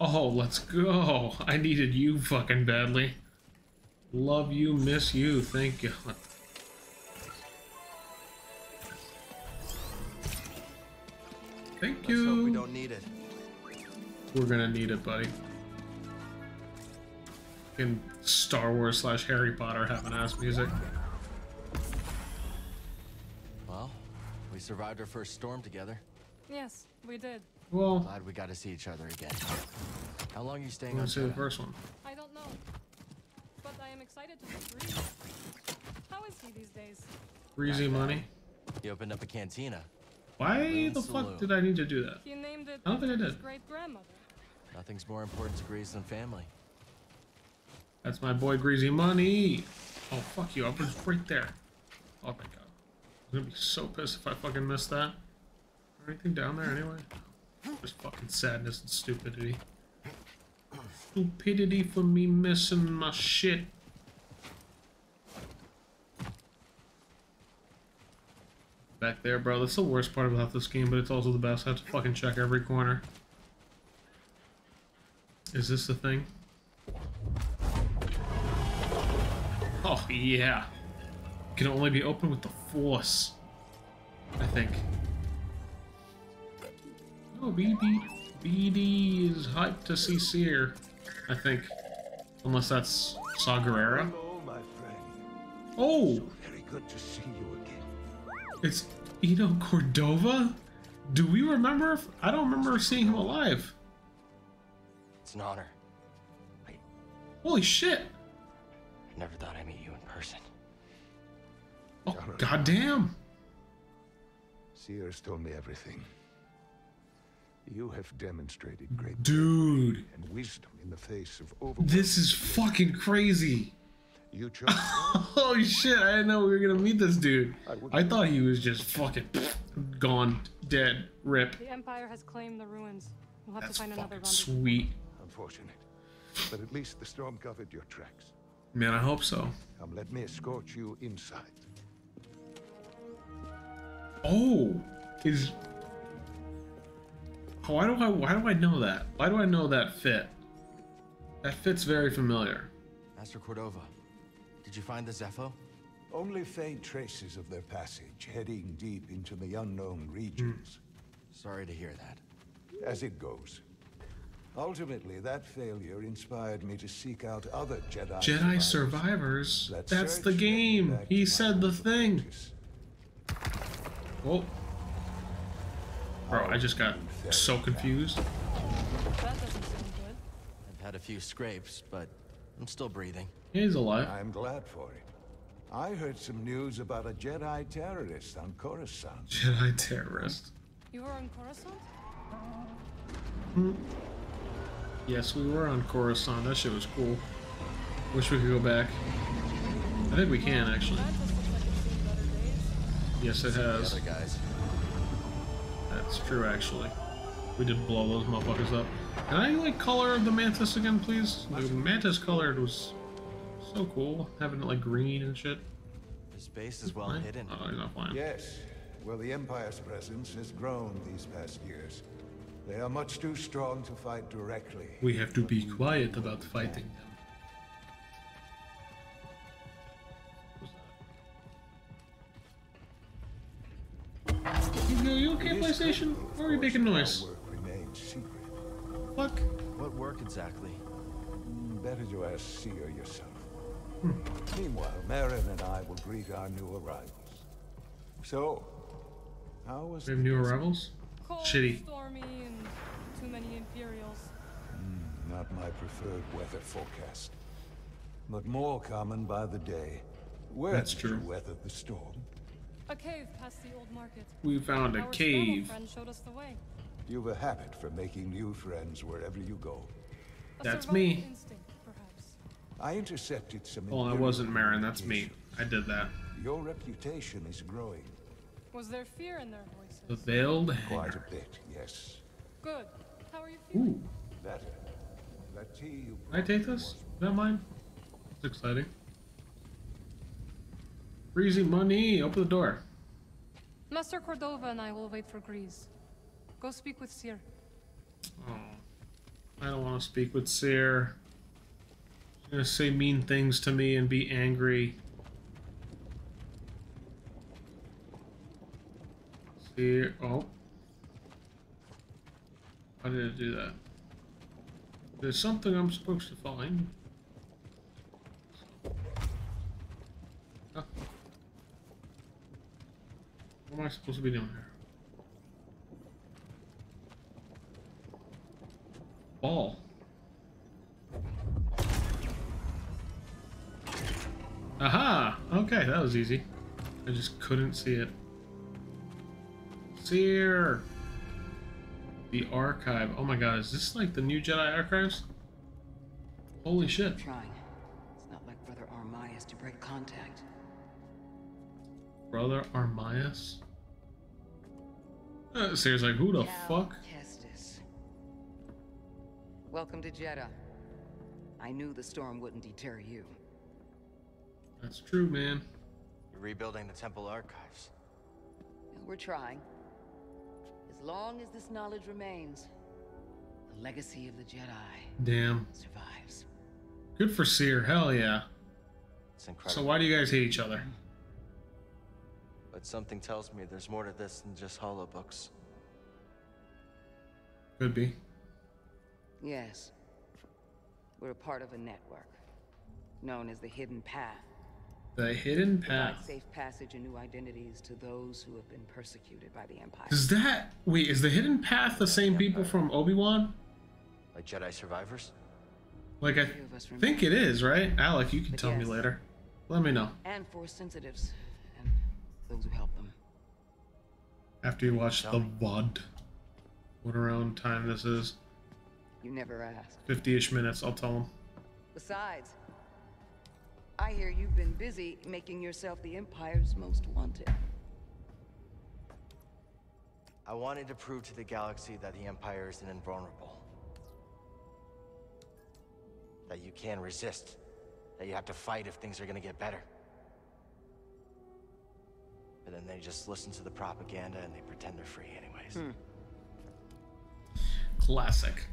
Oh, let's go. I needed you fucking badly. Love you, miss you. Thank you. Thank Let's hope we don't need it. We're gonna need it, buddy. In Star Wars slash Harry Potter having ass music. Well, we survived our first storm together. Yes, we did. Well, Glad we got to see each other again. How long are you I'm staying gonna on say the first one. I don't know. But I am excited to see Greez. How is he these days? Greasy money. He opened up a cantina. Why Lean the fuck Saloon. did I need to do that? He named it I don't think I did. great grandmother. Nothing's more important to Greez than family. That's my boy Greasy Money. Oh fuck you! I was right there. Oh my god. I'm gonna be so pissed if I fucking miss that. Anything down there anyway? Just fucking sadness and stupidity. Stupidity for me missing my shit. Back there, bro. That's the worst part about this game, but it's also the best. I have to fucking check every corner. Is this the thing? Oh, yeah. Can only be opened with the Force. I think. Oh, BD. BD is hyped to see Seer. I think. Unless that's Saw Gerrera. Hello, my. Oh! Very good to see you. It's Eno Cordova? Do we remember? If, I don't remember seeing him alive. It's an honor. Holy shit! I never thought I'd meet you in person. Oh, goddamn! Seer's told me everything. You have demonstrated great Dude, and wisdom in the face of over. this is fucking crazy. You chose. Holy shit, I didn't know we were gonna meet this dude. I thought he was just fucking gone, dead, rip. The Empire has claimed the ruins. We'll have That's to find another fucking rendezvous. sweet. Unfortunate, but at least the storm covered your tracks. Man, I hope so. Come, let me escort you inside. Oh, is oh, why do I why do I know that? Why do I know that fit? That fit's very familiar. Master Cordova, did you find the Zeffo? Only faint traces of their passage, heading deep into the unknown regions. Hmm. Sorry to hear that. As it goes. Ultimately, that failure inspired me to seek out other Jedi. Jedi survivors survivors. that That's the search led me game. He said the thing. Oh, bro, I just got so confused. That doesn't sound good. I've had a few scrapes, but I'm still breathing. He's alive. I'm glad for it. I heard some news about a Jedi terrorist on Coruscant. Jedi terrorist. You were on Coruscant? Hmm. Yes, we were on Coruscant. That shit was cool. Wish we could go back. I think we can actually. That just looks like it's seen better days. Yes, it has. guys. That's true, actually. We did blow those motherfuckers up. Can I like color of the mantis again, please? The mantis colored was so cool, having it like green and shit. This base is well Fine. hidden. Oh, he's not flying. Yes, well, the Empire's presence has grown these past years. They are much too strong to fight directly. We have to be quiet about fighting them. You, you okay, PlayStation? critical, of Or are you making noise? Work secret. Fuck. What work exactly? Mm, Better to ask Seer yourself. Meanwhile, Merrin and I will greet our new arrivals. So, how was We have the new arrivals? Cold, Shitty. stormy, and too many Imperials. Hmm, not my preferred weather forecast. But more common by the day. Where That's did true. you weather the storm? A cave past the old market. We found a Our cave. friend showed us the way. You've a habit for making new friends wherever you go. A That's me. Instinct, perhaps. I intercepted some. Oh, I Imperial wasn't Merrin, that's me. I did that. Your reputation is growing. Was there fear in their voices? The veiled Quite a bit, yes. Good. How are you feeling? Ooh, Better. That tea you can I take this? Is that mine? It's exciting. Breezy money, open the door. Master Cordova and I will wait for Greez. Go speak with Seer. Oh, I don't want to speak with Seer. Gonna say mean things to me and be angry. See, oh. Why did it do that? There's something I'm supposed to find. Huh. What am I supposed to be doing here? Ball. Aha! Okay, that was easy. I just couldn't see it. Seer! The archive. Oh my god, is this like the new Jedi archives? Holy shit. Trying. It's not like Brother Armias to break contact. Brother Armias? Uh, Seer's like, who the Cal fuck? Kestis. Welcome to Jedha. I knew the storm wouldn't deter you. That's true, man. You're rebuilding the temple archives. We're trying. As long as this knowledge remains, the legacy of the Jedi Damn. survives. Good for Seer, hell yeah. It's incredible. So why do you guys hate each other? But something tells me there's more to this than just hollow books. Could be. Yes. We're a part of a network known as the Hidden Path. The hidden Provide path. safe passage and new identities to those who have been persecuted by the Empire. Is that wait? Is the hidden path the same people from Obi Wan? Like Jedi survivors? Like I Few of us think it is, right? Alec, you can But tell me later. Let me know And Force sensitives and those who help them. after you watch the VOD. What around time this is? You never asked. Fifty-ish minutes. I'll tell them. Besides, I hear you've been busy making yourself the Empire's most wanted. I wanted to prove to the galaxy that the Empire isn't invulnerable. That you can resist. That you have to fight if things are gonna get better. But then they just listen to the propaganda and they pretend they're free anyways. Hmm. Classic.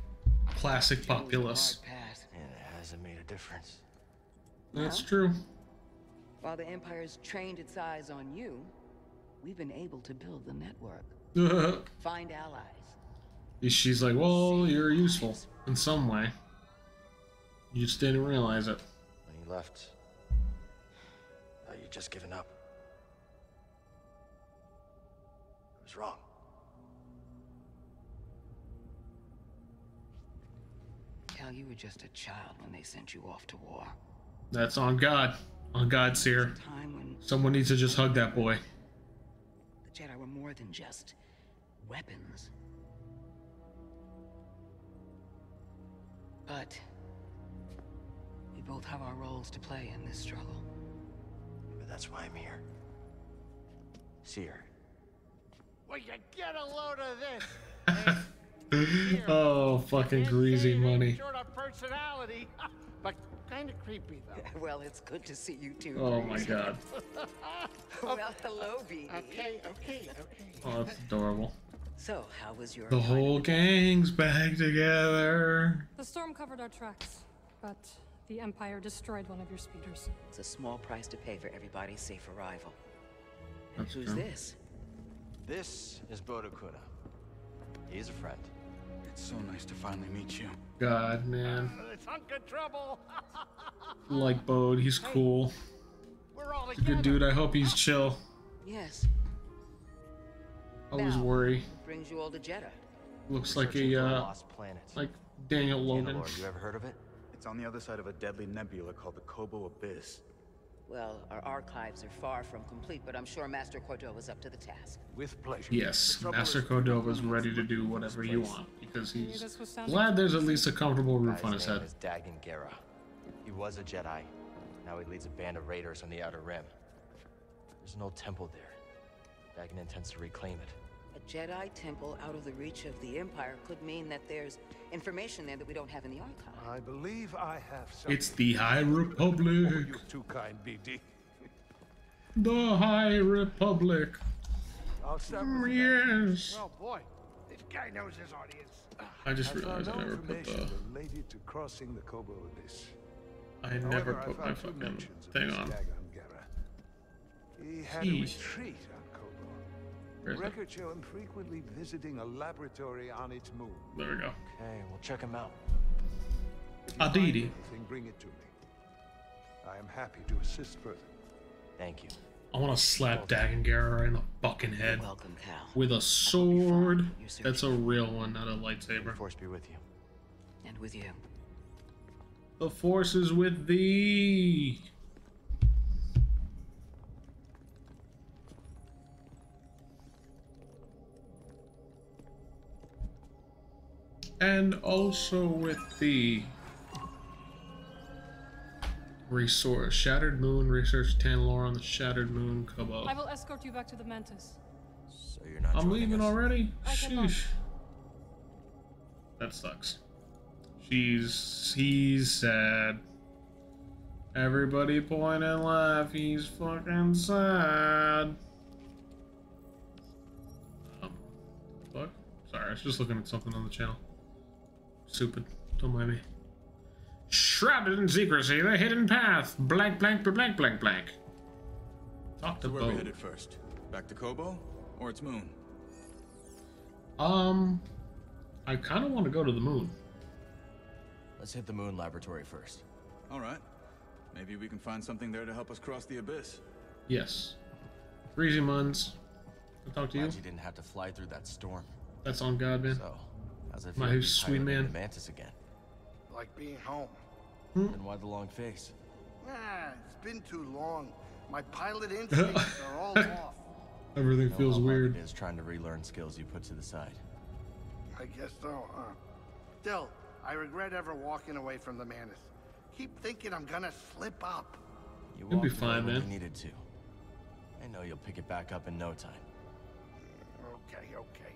Classic It populace. hard path. And it hasn't made a difference. That's Huh? true. While the Empire's trained its eyes on you, we've been able to build the network, find allies. She's like, well, you're useful in some way. You just didn't realize it. When you left, thought you'd just given up. I was wrong. Cal, you were just a child when they sent you off to war. That's on God. On God, Seer. A time when Someone needs to just hug that boy. the Jedi were more than just weapons. But we both have our roles to play in this struggle. But that's why I'm here. Seer. Will you get a load of this? oh, fucking greasy money. Short but kind of creepy though. Well, it's good to see you too. Oh my god. well, hello, BD. Okay, okay, okay. Oh, that's adorable. So, how was your The whole gang's back together. The storm covered our tracks, but the Empire destroyed one of your speeders. It's a small price to pay for everybody's safe arrival. That's Who's true. this? This is Bode Akuna. He's a friend. It's so nice to finally meet you. God, man. It's hunk of trouble. Like Bode, he's cool. We're all He's a good dude. I hope he's chill. Yes. Always Now, worry. brings you all to Jedha? Looks like a, uh, lost planet. like Daniel Logan. Mandalore, you ever heard of it? It's on the other side of a deadly nebula called the Koboh Abyss. Well, our archives are far from complete, but I'm sure Master Cordova's up to the task. With pleasure. Yes, The trouble Master is, Cordova's ready to do whatever you want because he's this was sounding glad there's at least a comfortable roof on his name head. is Dagan Gera. He was a Jedi. Now he leads a band of raiders on the Outer Rim. There's an old temple there. Dagan intends to reclaim it. A Jedi temple out of the reach of the Empire could mean that there's information there that we don't have in the archive. I believe I have some. It's the High Oh, Republic. you're too kind, BD. The High Republic. I'll start Mm, with. Yes. Oh boy, this guy knows his audience. I just realized I no never put the. related to crossing the Koboh Abyss. I never However, put I my fucking thing on. Dagan He had a retreat on Koboh. Where's it? Records show him frequently visiting a laboratory on its moon. There we go. Okay, we'll check him out. Ah, if you Aditi. bring it to me. I am happy to assist further. Thank you. I want to slap Dagan Gera right in the fucking head Welcome, Cal. with a sword. That's a real one, not a lightsaber. Force be with you. And with you. The force is with thee. And also with the resource Shattered Moon research 10 lore on the Shattered Moon Koboh. I will escort you back to the Mantis. So you're not. I'm leaving us? already? I. Sheesh. That sucks. She's he's sad. Everybody point and laugh. He's fucking sad. Um, fuck. Sorry, I was just looking at something on the channel. Stupid. Don't mind me. Shrouded in secrecy, the hidden path. Blank, blank, blank, blank, blank. Talk to So where are we Bo. headed first? Back to Koboh? Or its moon? Um, I kind of want to go to the moon. Let's hit the moon laboratory first. Alright. Maybe we can find something there to help us cross the abyss. Yes. Breezy Muns. I'll talk to you. You didn't have to fly through that storm. That's on God, man. So, how's it My feel to sweet man. the Mantis again? Like being home. Then why the long face? Ah, it's been too long. My pilot instincts are all off. Everything Know feels how hard weird. It is trying to relearn skills you put to the side. I guess so, huh? Still, I regret ever walking away from the Mantis. Keep thinking I'm gonna slip up. You You'll be fine, when man. You needed to. I know you'll pick it back up in no time. Okay, okay.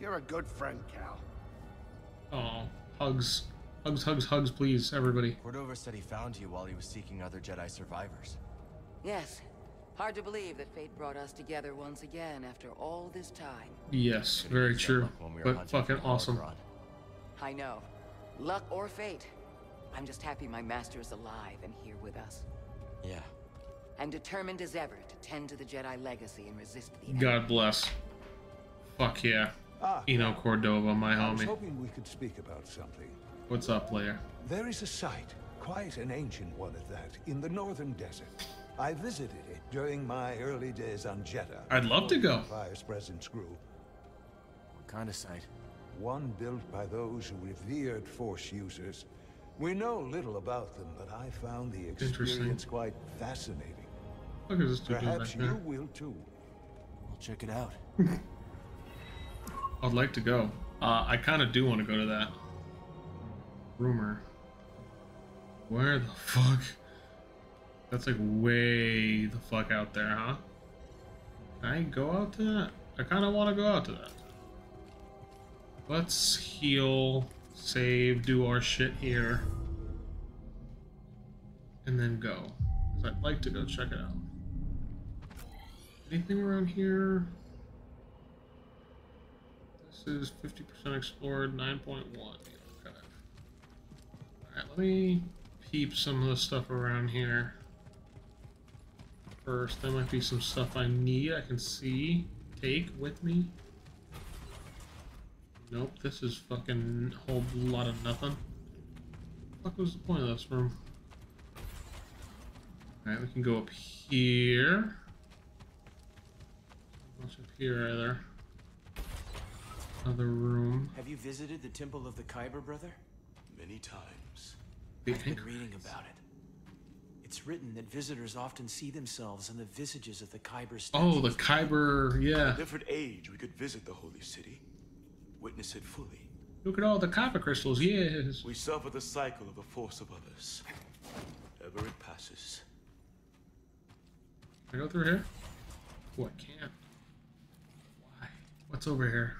You're a good friend, Cal. Oh, hugs. Hugs, hugs, hugs, please, everybody. Cordova said he found you while he was seeking other Jedi survivors. Yes. Hard to believe that fate brought us together once again after all this time. Yes, very true. we But fucking awesome. I know. Luck or fate. I'm just happy my master is alive and here with us. Yeah. And determined as ever to tend to the Jedi legacy and resist the enemy. God bless. Fuck yeah. Ah, Eno Cordova, my I was homie. hoping we could speak about something. What's up, player? There is a site, quite an ancient one at that, in the northern desert. I visited it during my early days on Jedha. I'd love to go. Empire's presence grew. What kind of site? One built by those who revered Force users. We know little about them, but I found the experience quite fascinating. Look at this dude doing Perhaps you there. will too. I'll check it out. I'd like to go. Uh, I kind of do want to go to that. Rumor. Where the fuck? That's like way the fuck out there, huh? Can I go out to that? I kind of want to go out to that. Let's heal, save, do our shit here. And then go. 'Cause I'd like to go check it out. Anything around here? This is 50% explored, 9.1. Okay. Alright, let me peep some of the stuff around here. First, there might be some stuff I need, I can see, take with me. Nope, this is fucking whole lot of nothing. What was the point of this room? Alright, we can go up here. Much up here either. Another room. Have you visited the Temple of the Kyber, brother? Many times. The I've been reading about it. It's written that visitors often see themselves in the visages of the Kyber oh, statues. Oh, the Kyber, yeah. At a different age, we could visit the holy city, witness it fully. Look at all the Kyber crystals, yes. We suffer the cycle of the force of others. Ever it passes. Can I go through here? Oh, I can't. Why? What's over here?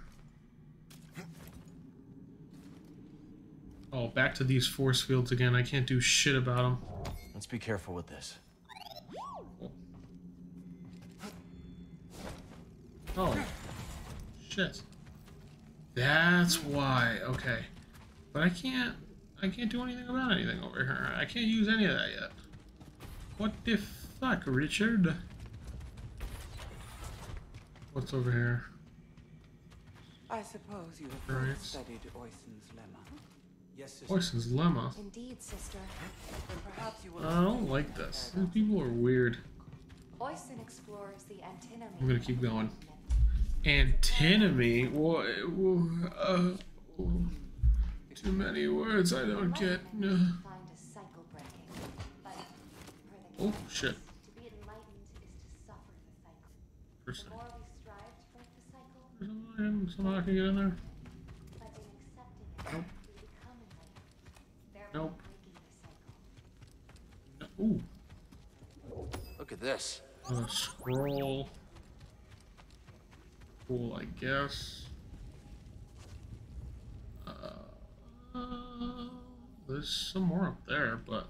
Oh, back to these force fields again. I can't do shit about them. Let's be careful with this. Oh. Shit. That's why. Okay. But I can't... I can't do anything about anything over here. I can't use any of that yet. What the fuck, Richard? What's over here? I suppose you have Right. studied Oyson's lemma. Yes, sister. Oyson's lemma. Indeed, sister. Perhaps you will. I don't like this. These people are weird. Oyson explores the antinomy. I'm gonna keep going. Antinomy? What? Uh, too many words I don't get. No. Find a cycle breaking, but per the Oh, shit. to be enlightened is to suffer the cycle. First The more we strive to break the cycle, Someone, someone I can get in there? but in accepting it, Nope. we become enlightened, thereby Nope. cycle. Ooh. Look at this. Uh, scroll. Cool, I guess. Uh, uh, there's some more up there, but.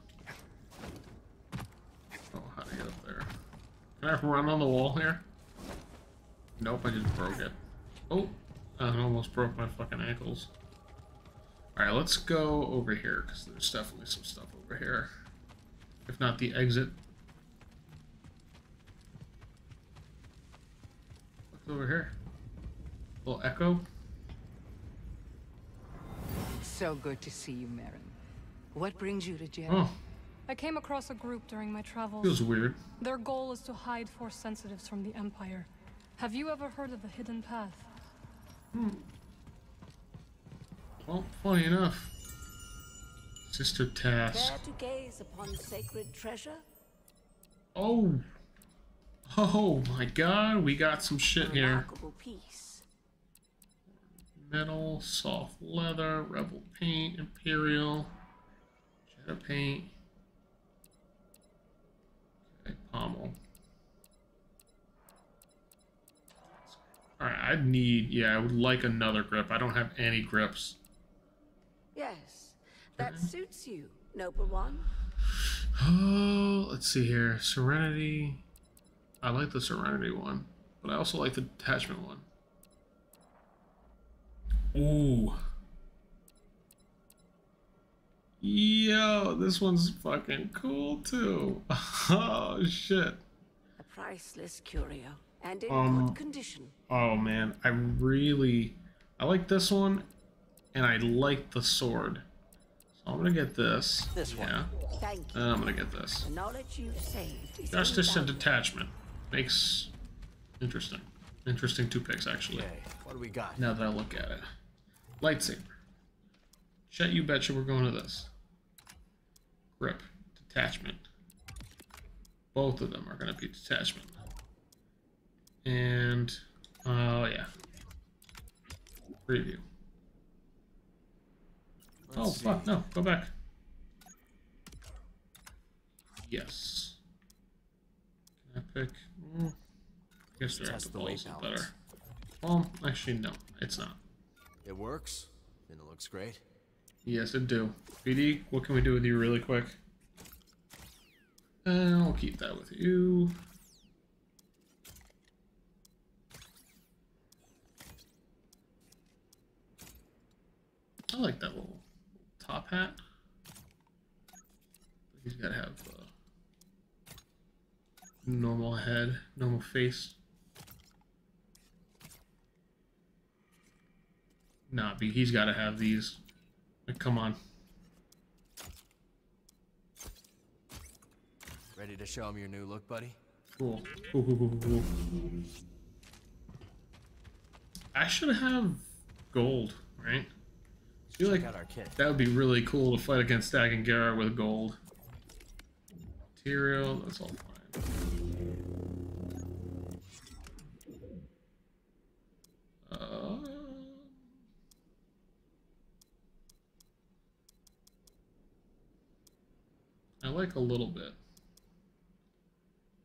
Oh, how to get up there? Can I run on the wall here? Nope, I just broke it. Oh, I almost broke my fucking ankles. Alright, let's go over here, because there's definitely some stuff over here. If not the exit. What's over here? little echo? So good to see you, Merrin. What brings you to Jedha? Oh, I came across a group during my travels. feels weird. Their goal is to hide force sensitives from the Empire. Have you ever heard of the Hidden Path? Hmm. Well, funny enough. Sister Task. There to gaze upon sacred treasure? Oh! Oh my god, we got some shit here. Piece. Metal, soft leather, rebel paint, imperial, Jetta paint. Okay, pommel. Alright, I'd need, yeah, I would like another grip. I don't have any grips. Yes, that suits you, noble one. Oh, let's see here. Serenity. I like the Serenity one, but I also like the Detachment one. Ooh. Yo, this one's fucking cool too. Oh shit. A priceless curio, and in Um, good condition. Oh man, I really I like this one and I like the sword. So I'm gonna get this. This one. yeah. Thank you. And I'm gonna get this. The knowledge you've saved Justice and detachment. Makes interesting. Interesting two picks actually. Okay, what do we got? Now that I look at it. Lightsaber. Chet, you betcha we're going to this. Grip. Detachment. Both of them are going to be detachment. And, oh yeah. Preview. Oh, Let's fuck, see. no. Go back. Yes. Can I pick? Mm, I guess they're Test the the weight balls is balance. better. Well, actually, no. It's not. It works, and it looks great. Yes, it do. BD, what can we do with you really quick? And I'll keep that with you. I like that little top hat. He's got to have uh, normal head, normal face. Nah, he's got to have these. Like, come on. Ready to show him your new look, buddy? Cool. Cool, cool, cool, cool, cool. I should have gold, right? I feel like out our kit. that would be really cool to fight against Dagan Gera with gold. Material, that's all fine. Uh, I like a little bit.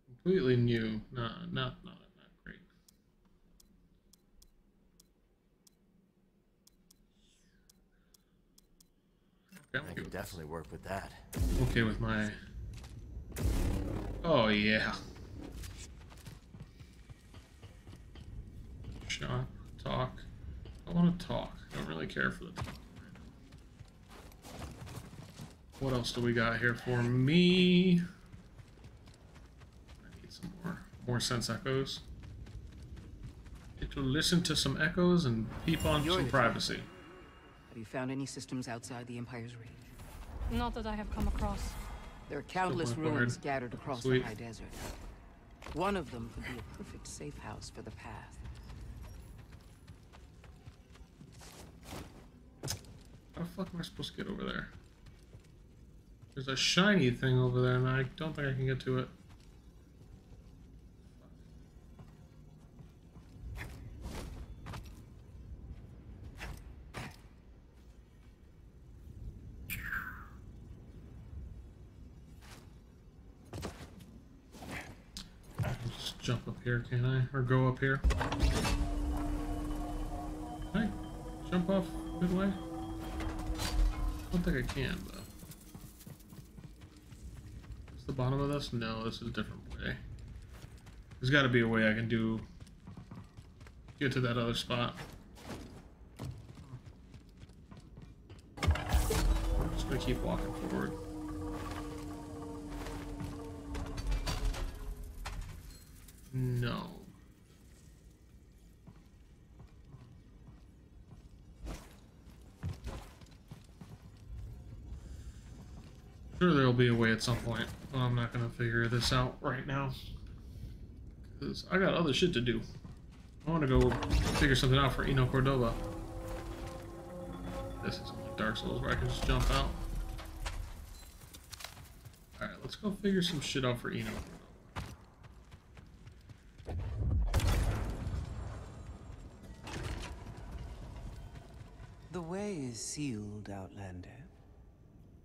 Completely new. Not, not, not, not great. Definitely work with that. Okay with my... Oh, yeah. Shop, talk. I want to talk. I don't really care for the talk. What else do we got here for me? I need some more, more sense echoes. Get to listen to some echoes and peep on You're some privacy. Have you found any systems outside the Empire's reach? Not that I have come across. There are countless Go ruins scattered across Sweet. the high desert. One of them could be a perfect safe house for the path. How the fuck am I supposed to get over there? There's a shiny thing over there, and I don't think I can get to it. I can just jump up here, can I? Or go up here? Can I jump off midway? I don't think I can, though. Is the bottom of this? No, this is a different way. There's got to be a way I can do... Get to that other spot. I'm just gonna keep walking forward. No. Sure, there'll be a way at some point. I'm not gonna figure this out right now. Because I got other shit to do. I want to go figure something out for Eno Cordova. This isn't like Dark Souls where I can just jump out. Alright, let's go figure some shit out for Eno way is sealed, Outlander.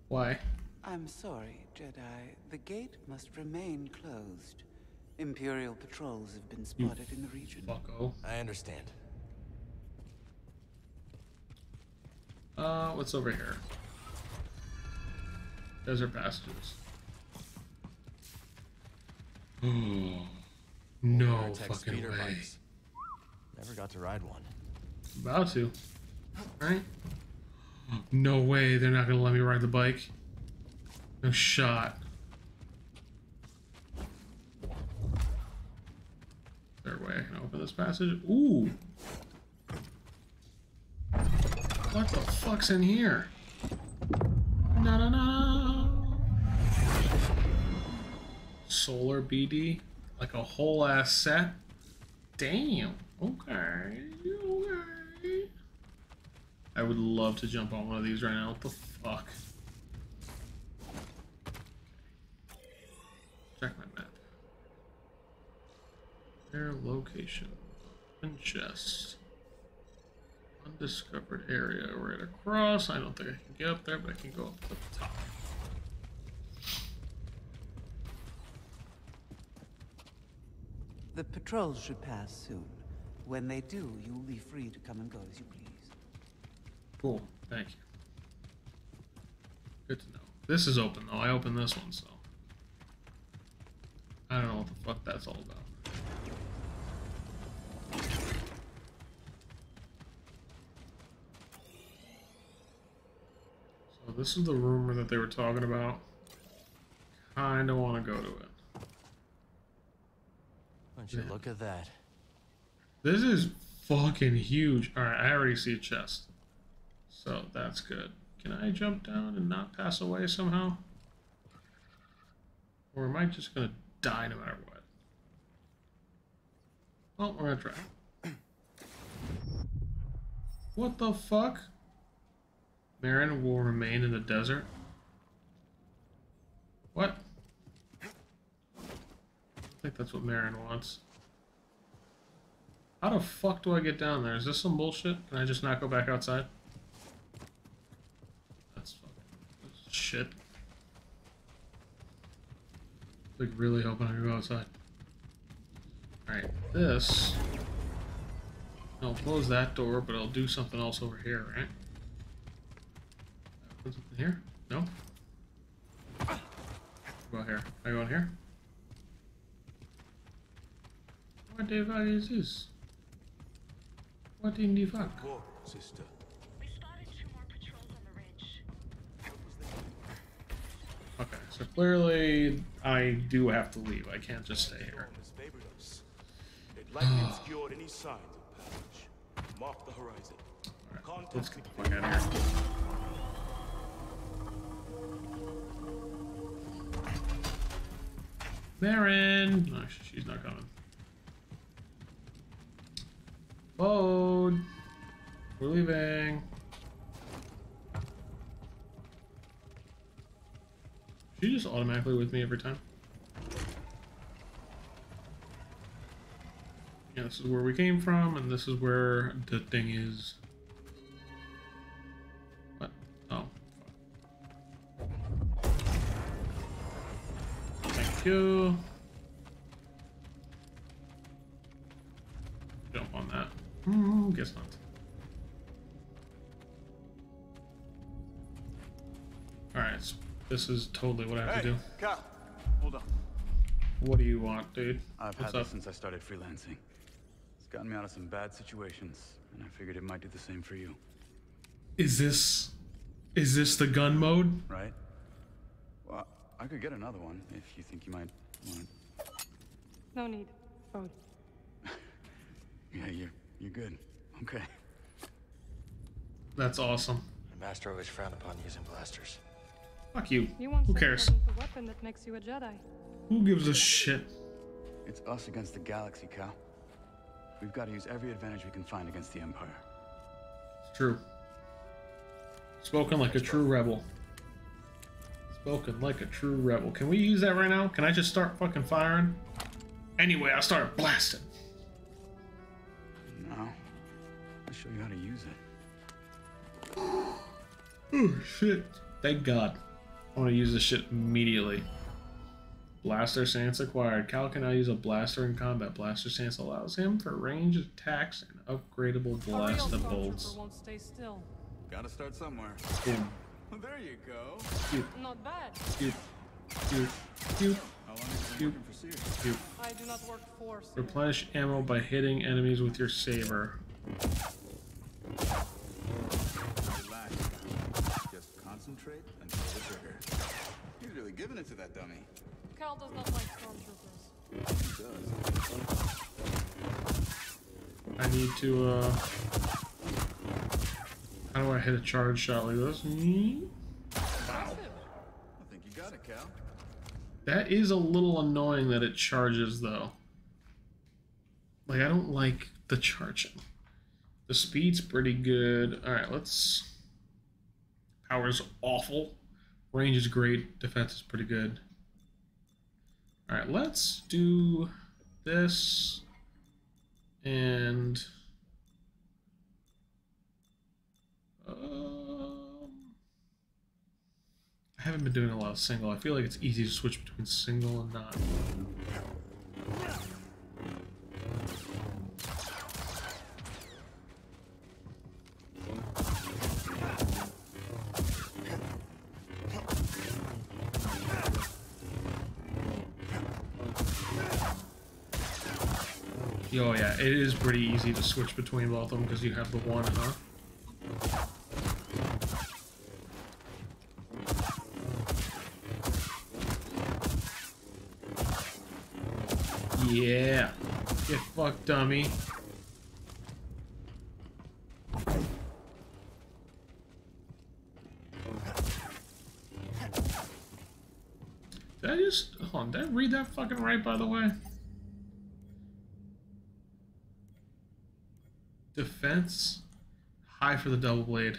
Why? I'm sorry, Jedi. The gate must remain closed. Imperial patrols have been spotted in the region. Fucko. I understand. Uh, what's over here? Desert passages. Oh, no fucking way. bikes. Never got to ride one. About to. Right? No way, they're not gonna let me ride the bike. No shot. Is there a way I can open this passage? Ooh! What the fuck's in here? No, no, no! Solar BD? Like a whole ass set? Damn. Okay. Okay. I would love to jump on one of these right now. What the fuck? Check my map. Their location. Open chest. Undiscovered area right across. I don't think I can get up there, but I can go up to the top. The patrols should pass soon. When they do, you will be free to come and go as you please. Cool. Thank you. Good to know. This is open though. I opened this one, so I don't know what the fuck that's all about. So this is the rumor that they were talking about. Kinda want to go to it. Don't you look at that? This is fucking huge. Alright, I already see a chest. So that's good. Can I jump down and not pass away somehow? Or am I just gonna die no matter what? Well, we're gonna try. What the fuck? Merrin will remain in the desert? What? I think that's what Merrin wants. How the fuck do I get down there? Is this some bullshit? Can I just not go back outside? That's fucking that's shit. Like really hoping I can go outside. Alright, this. I'll close that door, but I'll do something else over here, right? Up in here? No? Go here. I go in here? What the fuck is this? What in the fuck? Whoa, sister. So clearly I do have to leave. I can't just stay here. It likely obscured any signs of passage. Mark the horizon. Right, let's get the fuck out of here. Merrin! No, she's not coming. Bode! We're leaving. She just automatically with me every time. Yeah, this is where we came from, and this is where the thing is. What? Oh. Thank you. Jump on that. Hmm, guess not. Alright, this is totally what I have hey, to do. Cal, hold on. What do you want, dude? I've What's had up? this since I started freelancing. It's gotten me out of some bad situations, and I figured it might do the same for you. Is this is this the gun mode? Right? Well, I could get another one if you think you might want it. No need. Phone. Yeah, you're you're good. Okay. That's awesome. The Master always frowned upon using blasters. Fuck you. You once Who cares? the weapon that makes you a Jedi. Who gives a shit? It's us against the galaxy, Cal. We've got to use every advantage we can find against the Empire. It's true. Spoken like a true rebel. Spoken like a true rebel. Can we use that right now? Can I just start fucking firing? Anyway, I'll start blasting. No. I'll show you how to use it. Oh shit. Thank God. I want to use this shit immediately. Blaster stance acquired. Cal can now use a blaster in combat. Blaster stance allows him for range attacks and upgradable A real blastables. stormtrooper won't stay still. Gotta start somewhere. Boom. Well, there you go. Cute. Not bad. Working for Sears? Cute. I do not work for. Sears. Replenish ammo by hitting enemies with your saber. Relax. Just concentrate and pull the trigger. He's really giving it to that dummy. Cal does not like stormtroopers. He does. I need to, uh... How do I hit a charge shot like this? Wow. I think you got it, Cal. That is a little annoying that it charges, though. Like, I don't like the charging. The speed's pretty good. Alright, let's... Power's awful. Range is great. Defense is pretty good. Alright, let's do this. And... Um, I haven't been doing a lot of single. I feel like it's easy to switch between single and not. Easy to switch between both of them because you have the one, huh? Yeah. Get fucked, dummy. Did I just hold on? Did I read that fucking right? By the way. Defense, high for the double blade,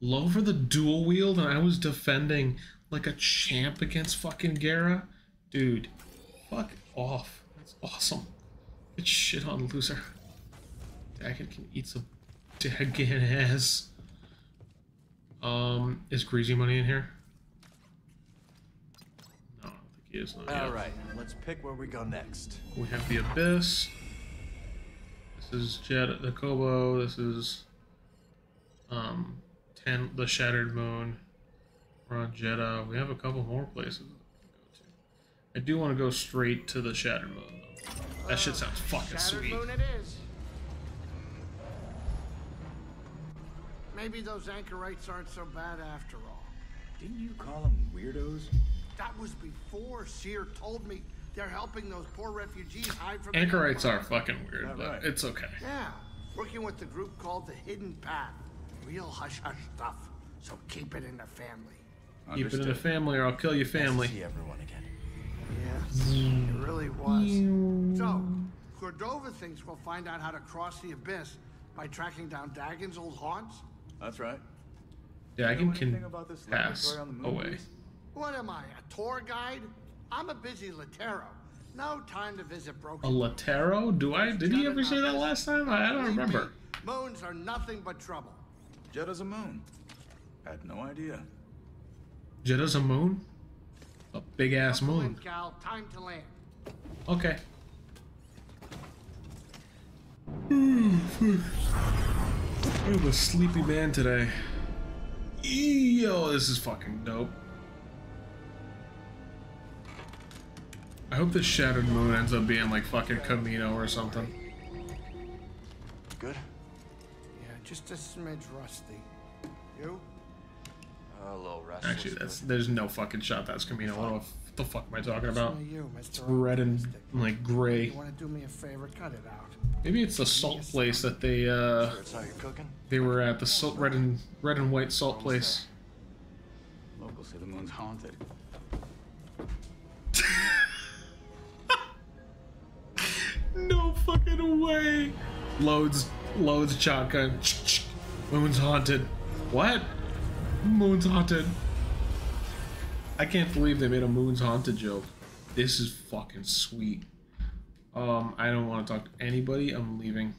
low for the dual wield, and I was defending like a champ against fucking Gera. Dude, fuck off. That's awesome. Get shit on, loser. Daggett can eat some Daggett ass. Um, is Greasy Money in here? No, I don't think he is. Yet. All right, let's pick where we go next. We have the Abyss. This is Jet the Koboh. This is um ten the Shattered Moon. We're on Jedha. We have a couple more places we can go to. I do want to go straight to the Shattered Moon, though. That shit sounds fucking Shattered sweet. Moon it is. Maybe those anchorites aren't so bad after all. Didn't you call them weirdos? That was before Seer told me they're helping those poor refugees hide from Anchorites Empire. are fucking weird, but right? it's okay. Yeah, working with the group called the Hidden Path. Real hush hush stuff. So keep it in the family. Keep it in the family or I'll kill your family. See everyone again. Yes, it really was. So, Cordova thinks we'll find out how to cross the abyss by tracking down Dagan's old haunts. That's right. Dagon anything can about this pass on the away. What am I, a tour guide? I'm a busy Latero. No time to visit broken. A broken. Latero? Do I? Did he ever say that last time? I I don't remember. Moons are nothing but trouble. Jedha's a moon. Had no idea. Jedha's a moon? A big ass Couple in, moon. Cal. Time to land. Okay. I'm a sleepy man today. Yo, this is fucking dope. I hope the Shattered Moon ends up being like fucking Kamino or something. Good? Yeah, just a smidge rusty. You? A little restless. Actually, that's there's no fucking shot that's Kamino. What the fuck am I talking about? Listen you, It's red and like gray. You want to do me a favor? Cut it out. Maybe it's the salt place that they uh Sure it's how you're cooking? they were at the salt red and red and white salt place. Locals say the moon's haunted. No fucking way. Loads, loads shotgun. Moon's haunted. What? Moon's haunted. I can't believe they made a Moon's haunted joke. This is fucking sweet. Um, I don't want to talk to anybody. I'm leaving.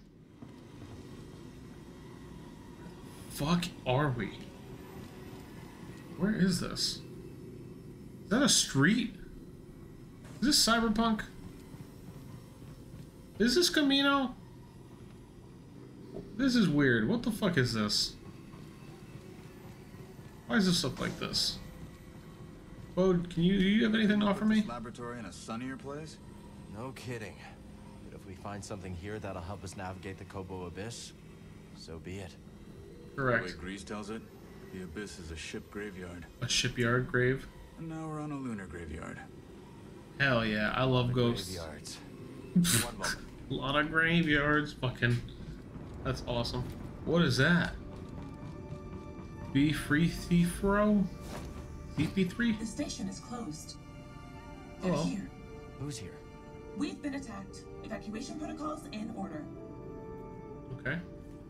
Fuck are we? Where is this? Is that a street? Is this cyberpunk? Is this Kamino? This is weird. What the fuck is this? Why does this look like this? Bode, can you, do you have anything to offer me? Laboratory in a sunnier place? No kidding. But if we find something here that'll help us navigate the Koboh Abyss, so be it. Correct. The way Greez tells it, the Abyss is a ship graveyard. A shipyard grave? And now we're on a lunar graveyard. Hell yeah, I love ghosts. Graveyards. One moment. A lot of graveyards. Fucking. That's awesome. What is that? Be free thief row? CP3? The station is closed. They're Hello. here. Who's here? We've been attacked. Evacuation protocols in order. Okay.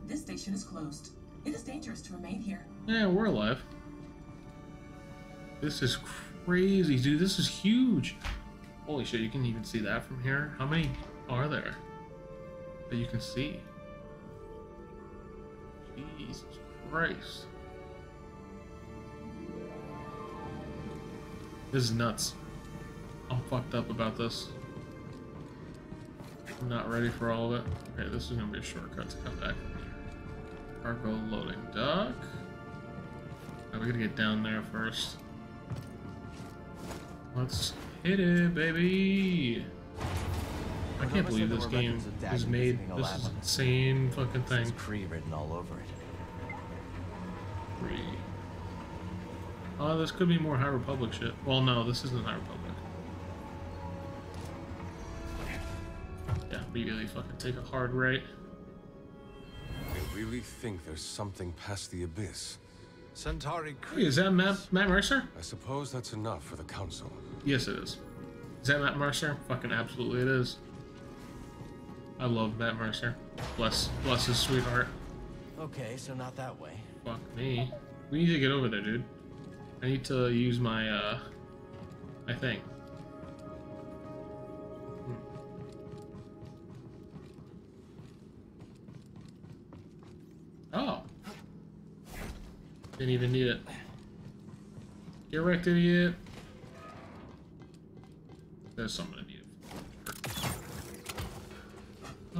This station is closed. It is dangerous to remain here. Yeah, we're alive. This is crazy, dude. This is huge. Holy shit, you can even see that from here. How many are there that you can see? Jesus Christ. This is nuts. I'm fucked up about this. I'm not ready for all of it. Okay, this is gonna be a shortcut to come back. Cargo loading dock. Now we gotta get down there first. Let's hit it, baby! I can't believe this were game records of was made. This is on this insane fucking thing. Says Kree written all over it. Free. Oh, this could be more High Republic shit. Well, no, this isn't High Republic. Yeah, immediately fucking take a hard right. They really think there's something past the abyss. Santari Hey, is that Matt, Matt Mercer? I suppose that's enough for the council. Yes, it is. Is that Matt Mercer? Fucking absolutely it is. I love Matt Mercer. Bless, bless his sweetheart. Okay, so not that way. Fuck me. We need to get over there, dude. I need to use my, uh, my thing. Hmm. Oh. Didn't even need it. Get wrecked, idiot. There's something I need it for.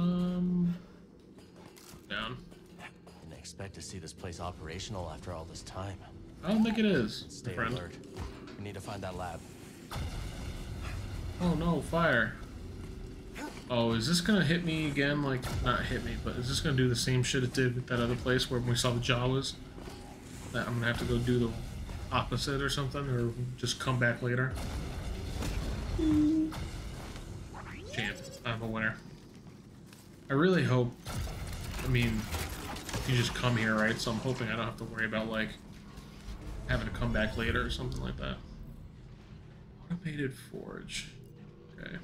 Um. Down. Didn't expect to see this place operational after all this time. I don't think it is. Stay friend. alert. We need to find that lab. Oh no, fire. Oh, is this gonna hit me again? Like, not hit me, but is this gonna do the same shit it did with that other place where we saw the Jawas? That I'm gonna have to go do the opposite or something, or just come back later? Champ, I'm a winner. I really hope, I mean, you just come here, right? So I'm hoping I don't have to worry about, like, having to come back later or something like that. Automated forge. Okay.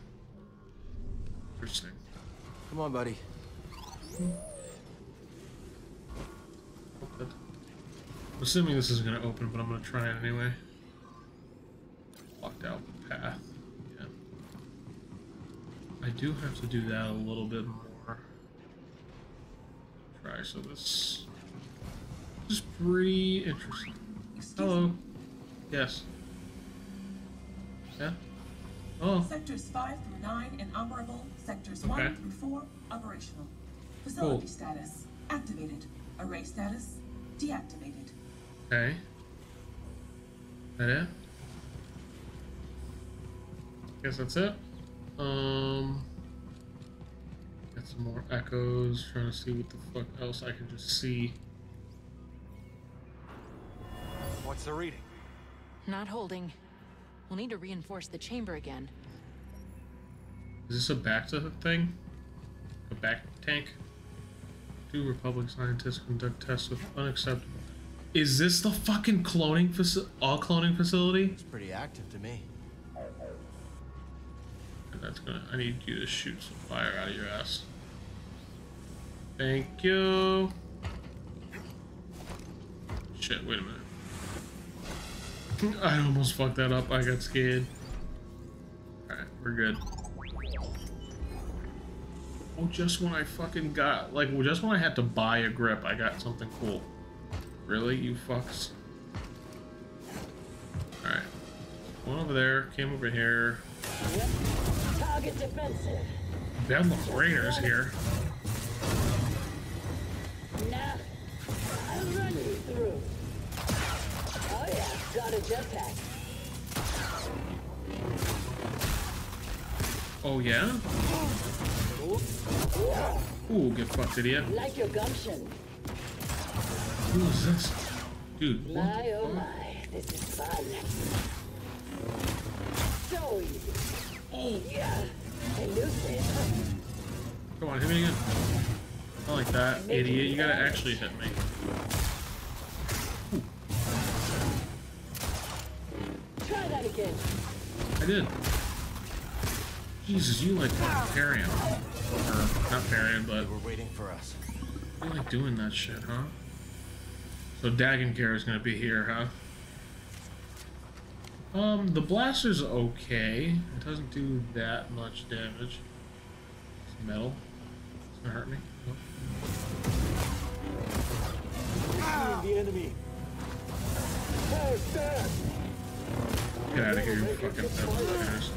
Interesting. Come on, buddy. I'm assuming this isn't going to open, but I'm going to try it anyway. Locked out the path. I do have to do that a little bit more. Try, so this, this is pretty interesting. Hello. Yes. Yeah? Oh. Sectors 5 through 9 inoperable. Sectors Okay. 1 through 4 operational. Facility Cool. status activated. Array status deactivated. Okay. That it? Guess that's it. Um. Got some more echoes. Trying to see what the fuck else I can just see. What's the reading? Not holding. We'll need to reinforce the chamber again. Is this a back to the thing? A back tank? Two Republic scientists conduct tests with unacceptable. Is this the fucking cloning facility? All cloning facility? It's pretty active to me. That's gonna. I need you to shoot some fire out of your ass. Thank you. Shit, wait a minute. I almost fucked that up. I got scared. Alright, we're good. Oh, just when I fucking got, like, just when I had to buy a grip, I got something cool. Really, you fucks? Alright. One over there, came over here. Target defensive. Bedlam Raiders here. Nah, I'll run you through. Oh yeah, got a jetpack. Oh, yeah? Ooh, get fucked, idiot. Like your gumption. Who is this? Dude, what My the oh my, this is fun. So easy. Oh. Yeah, elusive. Come on, hit me again. Not like that, idiot. You gotta actually hit me. Try that again. I did. Jesus, you like fucking parrying. Or, not parrying, but... We're waiting for us. You like doing that shit, huh? So Dagan is gonna be here, huh? Um, the blaster's okay. It doesn't do that much damage. It's metal. It's gonna hurt me. Nope. The enemy. Get out of here, you fucking metal raiders.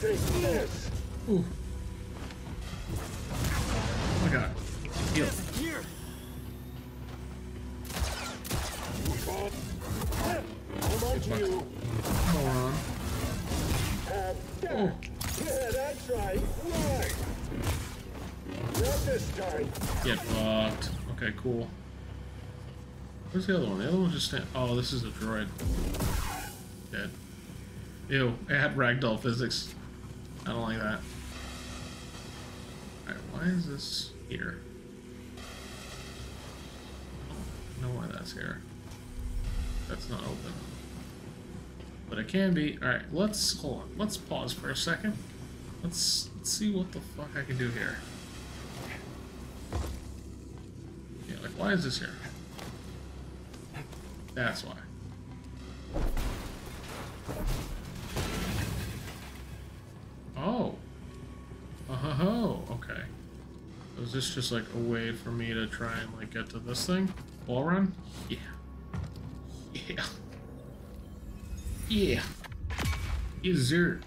Take this. Ooh. Oh my god. Heal. Here. Get fucked. Oh. Yeah, that's right. Right. Not this time. Get fucked. Okay, cool. Where's the other one? The other one just stand. Oh, this is a droid. Dead. Ew. It had ragdoll physics. I don't like that. Alright, why is this here? I don't know why that's here. That's not open. But it can be. Alright, let's hold on. Let's pause for a second. Let's, let's see what the fuck I can do here. Yeah, like why is this here? That's why. Oh. Oh, ho, ho. okay. Was this just like a way for me to try and like get to this thing? Wall run? Yeah. Yeah. Yes, sir.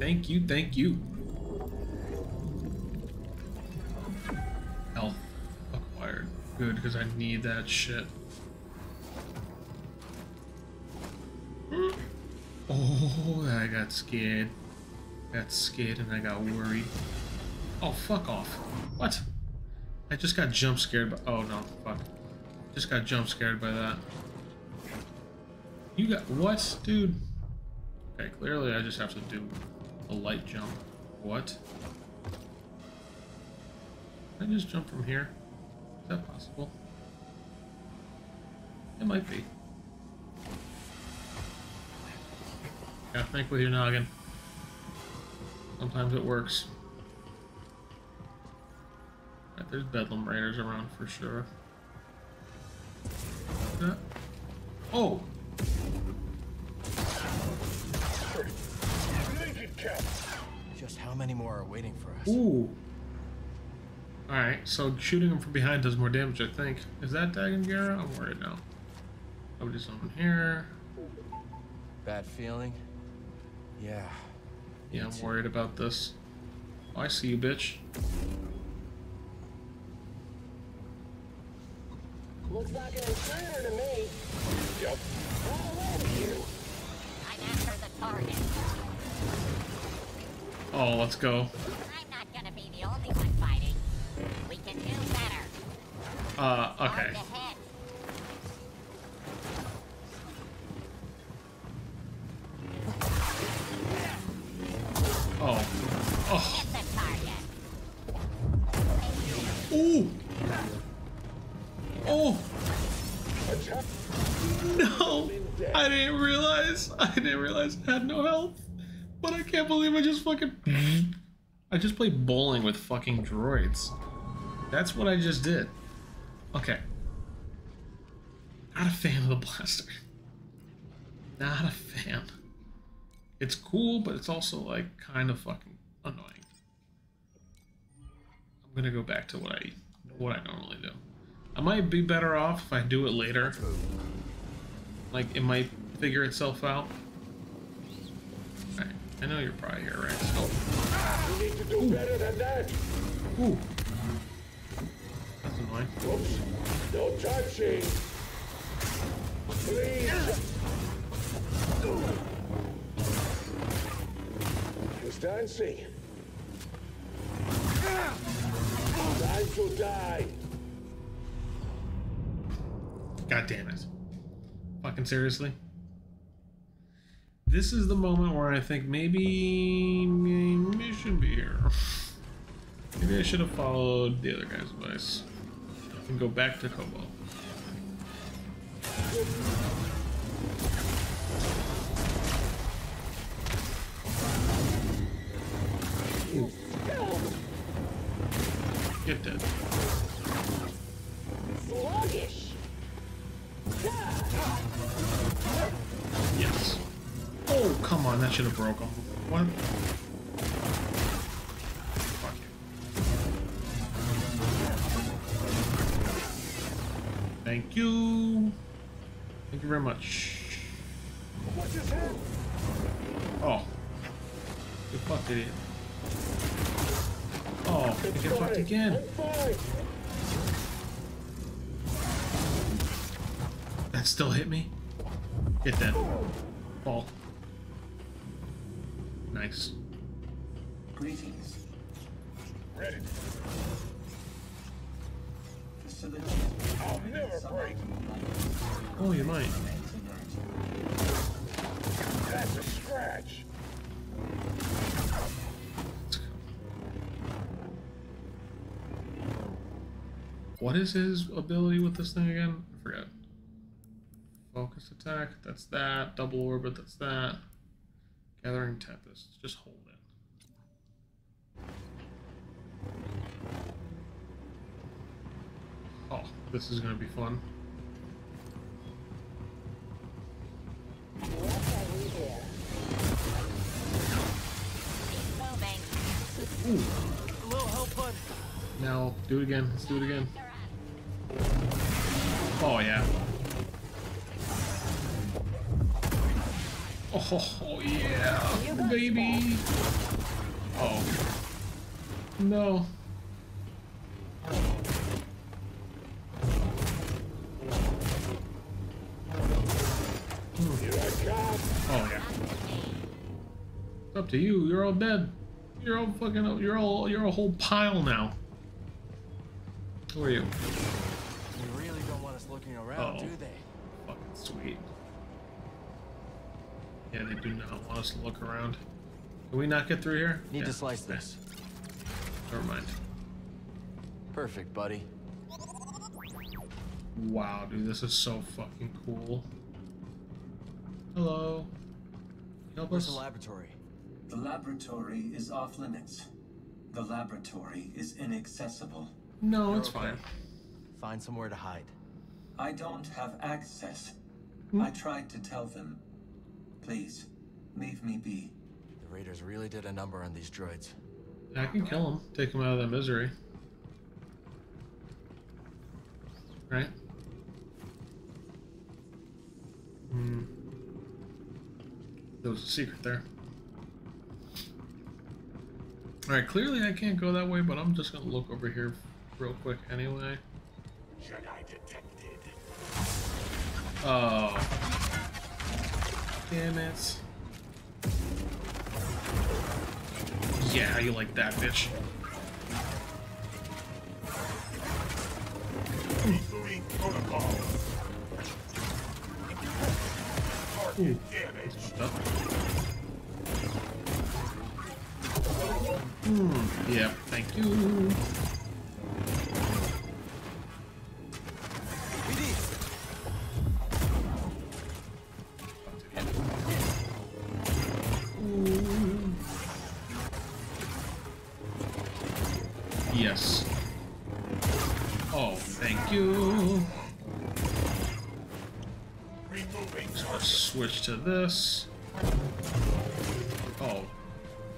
Thank you, thank you. Health acquired. Good, because I need that shit. Oh, I got scared. Got scared and I got worried. Oh, fuck off. What? I just got jump scared by- oh no, fuck. Just got jump scared by that. You got- what, dude? Okay, clearly I just have to do a light jump. What? Can I just jump from here? Is that possible? It might be. Gotta think with your noggin. Sometimes it works. Right, there's Bedlam Raiders around for sure. Uh, oh! Many more are waiting for us? Ooh! Alright, so shooting him from behind does more damage, I think. Is that Dagan Gera? I'm worried now. Nobody's on here. Bad feeling? Yeah. Yeah, I'm worried about this. Oh, I see you, bitch. Looks like an intruder to me. Yep. All in you. I'm after the target. Can do better. Uh, okay. Oh. Oh. Hit the target. Ooh! Oh! No! I didn't realize. I didn't realize I had no health. But I can't believe I just fucking. I just played bowling with fucking droids. That's what I just did. Okay. Not a fan of the blaster. Not a fan. It's cool, but it's also like kind of fucking annoying. I'm gonna go back to what I what I normally do. I might be better off if I do it later. Like it might figure itself out. I know you're probably here, right? So You need to do better than that. Ooh. That's annoying. Oops. No touching. Please. Who's dancing? Time to die. God damn it. Fucking seriously? This is the moment where I think maybe, maybe I shouldn't be here. Maybe I should have followed the other guy's advice and go back to Koboh. Should have broke him. Fuck. Thank you. Thank you very much. Oh. You fucked idiot. Oh, I get fucked again. That still hit me? Hit that. Fall. Nice. Greetings. Ready. I'll never break. Oh, you might. That's a scratch. What is his ability with this thing again? I forget. Focus attack, that's that. Double orbit, that's that. Gathering Tempest, just hold it. Oh, this is gonna be fun. Ooh. Now, do it again. Let's do it again. Oh, yeah. Oh, oh yeah, baby. Oh. No. Here I come. Oh, yeah. Up to you. You're all dead. You're all fucking. You're all. You're a whole pile now. Who are you? You really don't want us looking around, Oh. do they? Fucking sweet. Yeah, they do not want us to look around. Can we not get through here? Need Yeah. to slice this. Never mind. Perfect, buddy. Wow, dude, this is so fucking cool. Hello. Help Where's us? the laboratory? The laboratory is off limits. The laboratory is inaccessible. No, You're it's okay. fine. Find somewhere to hide. I don't have access. Hmm? I tried to tell them. Please, leave me be. The Raiders really did a number on these droids. I can kill them. Take them out of that misery. Right? Hmm. There was a secret there. Alright, clearly I can't go that way, but I'm just gonna look over here real quick anyway. Jedi detected. Oh. Damn it. Yeah, you like that, bitch? Target. Hmm, yeah, thank you.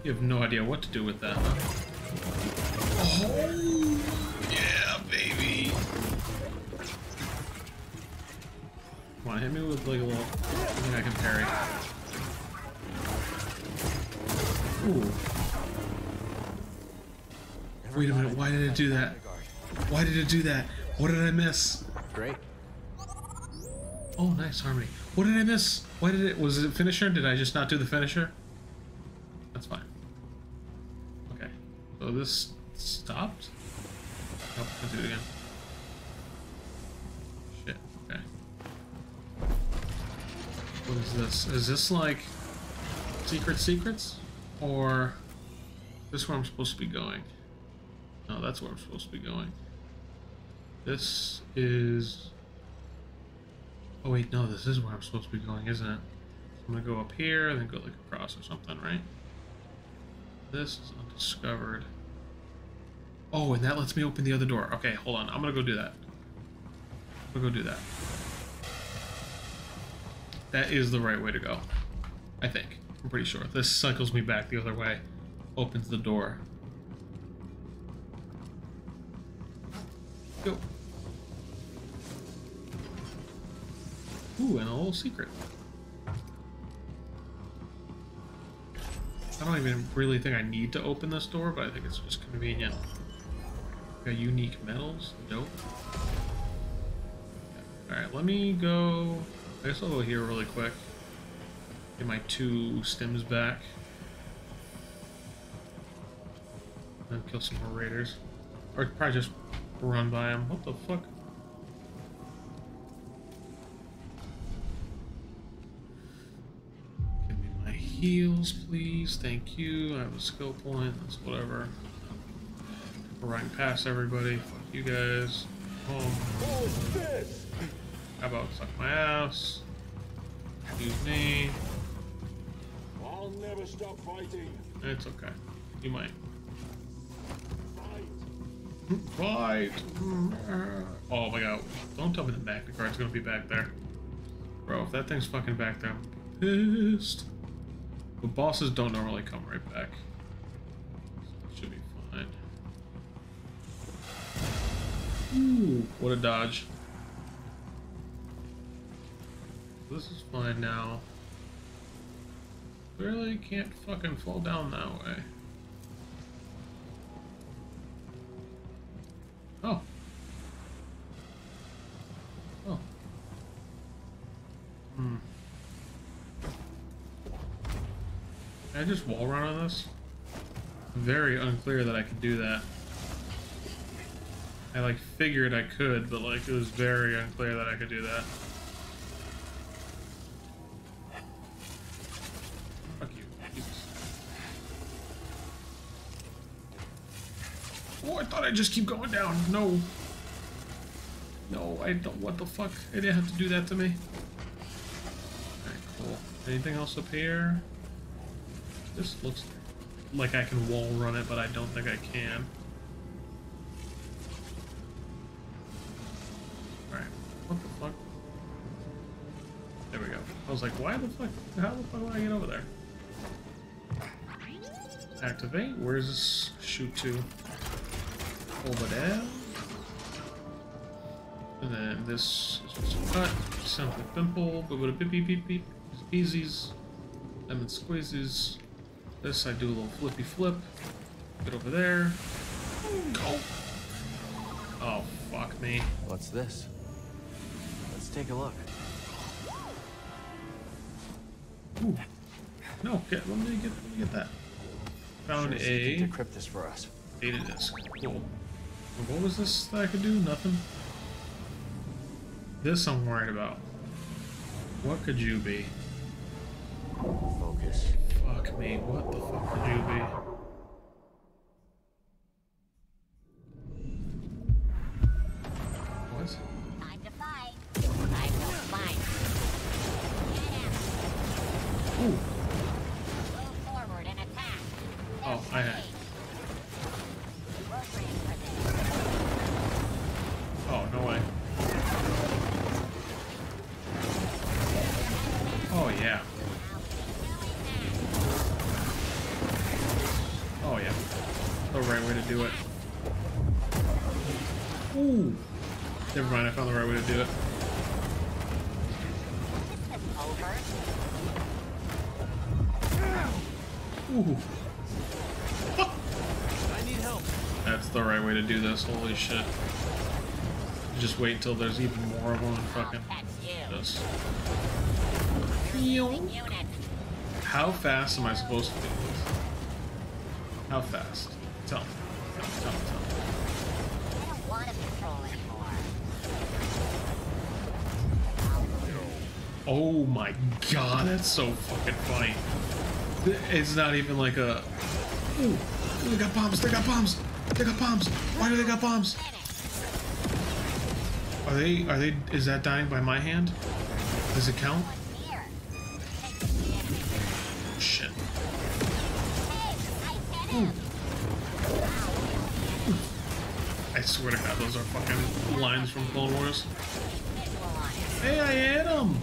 You have no idea what to do with that. Oh, yeah, baby. Come on, hit me with like a little. I I can parry. Ooh. Wait a minute, why did it do that? Why did it do that? What did I miss? Great. Oh, nice harmony. What did I miss? Why did it? Was it finisher? Did I just not do the finisher? That's fine. Okay. So this stopped? Nope, let's do it again. Shit, okay. What is this? Is this like secret secrets? Or this where I'm supposed to be going? No, that's where I'm supposed to be going. This is Oh wait, no, this is where I'm supposed to be going, isn't it? I'm gonna go up here and then go like across or something, right? This is undiscovered. Oh, and that lets me open the other door. Okay, hold on. I'm gonna go do that. Gonna go do that. That is the right way to go. I think. I'm pretty sure. This cycles me back the other way. Opens the door. Go. Ooh, and a little secret. I don't even really think I need to open this door, but I think it's just convenient. Unique metals. Dope. Alright, let me go... I guess I'll go here really quick. Get my two stems back. And kill some more raiders. Or probably just run by them. What the fuck? Give me my heals, please. Thank you. I have a skill point. That's whatever. We're running past everybody. Fuck you guys. Home. How about suck my ass? Excuse me. I'll never stop fighting. It's okay. You might. Fight! Oh my god. Don't tell me the Magna Guard's gonna be back there. Bro, if that thing's fucking back there, I'm pissed. But bosses don't normally come right back. Ooh, what a dodge. This is fine now. Clearly can't fucking fall down that way. Oh. Oh. Hmm. Can I just wall run on this? Very unclear that I could do that. I like figured I could, but like it was very unclear that I could do that. Fuck you. Jesus. Oh, I thought I'd just keep going down. No. No, I don't. What the fuck? I didn't have to do that to me. Alright, cool. Anything else up here? This looks like I can wall run it, but I don't think I can. Was like, why the fuck? How the fuck do I get over there? Activate. Where's this shoot to? Over there. And then this is just cut. Simple pimple. With a beep beep beep beep. Easies. Lemon squeezes. This I do a little flippy flip. Get over there. Go. Oh fuck me. What's this? Let's take a look. Ooh. No, get let me get let me get that. Found Sure see if you a decrypt this for us. data disk. Cool. What was this that I could do? Nothing. This I'm worried about. What could you be? Focus. Fuck me. What the fuck could you be? Holy shit. Just wait until there's even more of them and fucking this. How fast am I supposed to do this? How fast? Tell me. Tell me, tell me, tell me. Oh my god, that's so fucking funny. It's not even like a. Ooh, they got bombs, they got bombs, they got bombs. Why do they got bombs? Are they, are they, is that dying by my hand? Does it count? Shit. Ooh. I swear to god, those are fucking lines from Clone Wars. Hey, I hit him!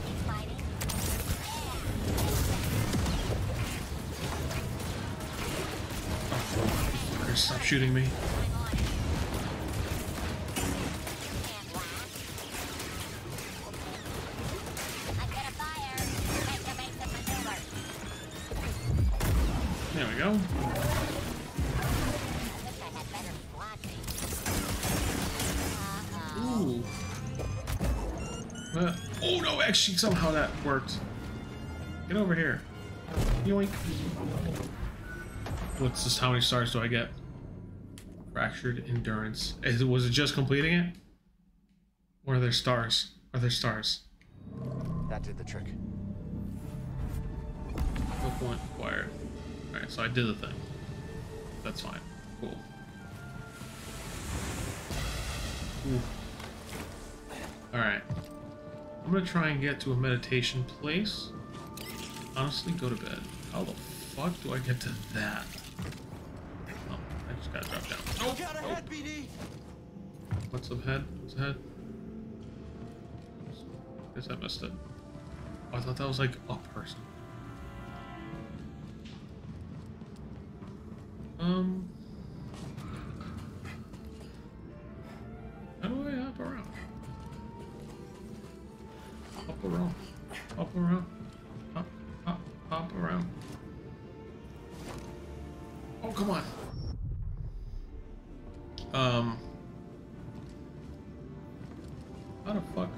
Stop shooting me. There we go. Ooh. Uh, oh no, actually somehow that worked. Get over here. Yoink. What's this? How many stars do I get? Fractured endurance. Is, was it just completing it? Or are there stars? Are there stars? That did the trick. Skill point acquired. Alright, so I did the thing. That's fine. Cool. Alright. I'm gonna try and get to a meditation place. Honestly, go to bed. How the fuck do I get to that? Just gotta drop down. Nope. Got ahead, BD. What's ahead? What's ahead? Guess I missed it. Oh, I thought that was like a person. Um. How do I hop around? Hop around. Hop around. Hop, hop, hop around. Oh, come on. Um. How the fuck?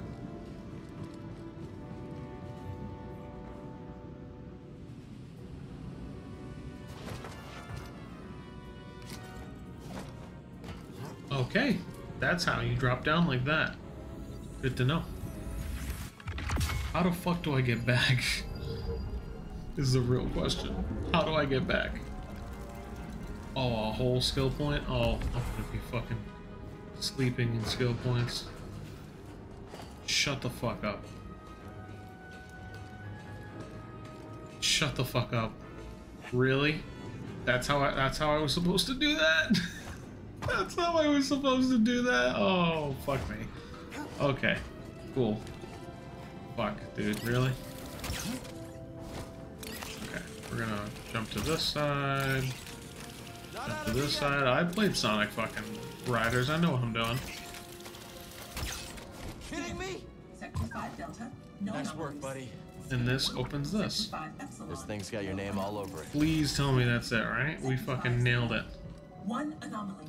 Okay, that's how you drop down like that. Good to know. How the fuck do I get back? This is a real question. How do I get back? Oh, a whole skill point? Oh, I'm gonna be fucking sleeping in skill points. Shut the fuck up. Shut the fuck up. Really? That's how I that's how I was supposed to do that? that's how I was supposed to do that? Oh, fuck me. Okay. Cool. Fuck, dude, really? Okay, we're gonna jump to this side. Jump to this side. I played Sonic fucking Riders. I know what I'm doing. Kidding me? Sector 5 Delta. No nice work, buddy. And this opens this. This thing's got your name all over it. Please tell me that's it, right? We fucking nailed it. One anomaly.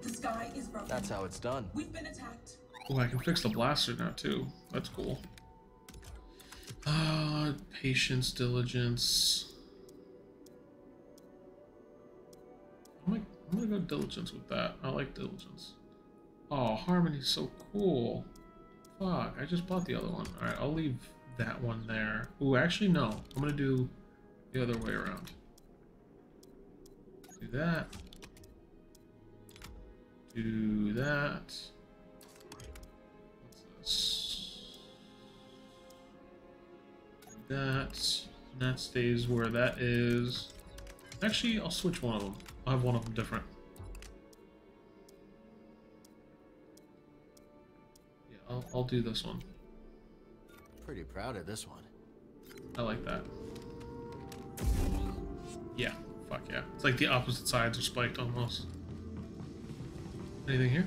The sky is broken. That's how it's done. We've been attacked. Oh, I can fix the blaster now too. That's cool. Uh, patience, diligence. I'm, like, I'm gonna go diligence with that. I like diligence. Oh, harmony's so cool. Fuck, I just bought the other one. Alright, I'll leave that one there. Ooh, actually, no. I'm gonna do the other way around. Do that. Do that. that. That stays where that is. Actually, I'll switch one of them. I'll have one of them different. Yeah, I'll, I'll do this one. Pretty proud of this one. I like that. Yeah, fuck yeah. It's like the opposite sides are spiked almost. Anything here?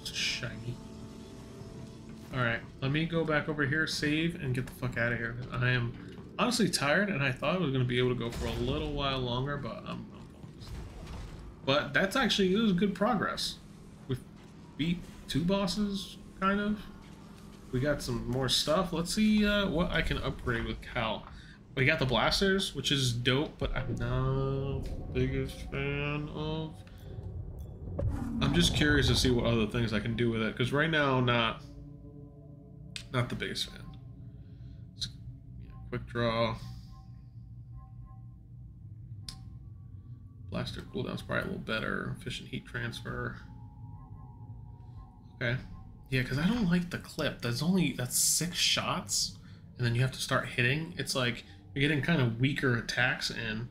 It's shiny. Alright, let me go back over here, save, and get the fuck out of here. I am honestly tired, and I thought I was going to be able to go for a little while longer, but I'm... But that's actually, it was good progress. We beat two bosses, kind of. We got some more stuff. Let's see uh, what I can upgrade with Cal. We got the blasters, which is dope, but I'm not the biggest fan of... I'm just curious to see what other things I can do with it, because right now, not not the biggest fan. Quick draw. Blaster cooldown's probably a little better. Efficient heat transfer. Okay. Yeah, because I don't like the clip. That's only that's six shots, and then you have to start hitting. It's like you're getting kind of weaker attacks in,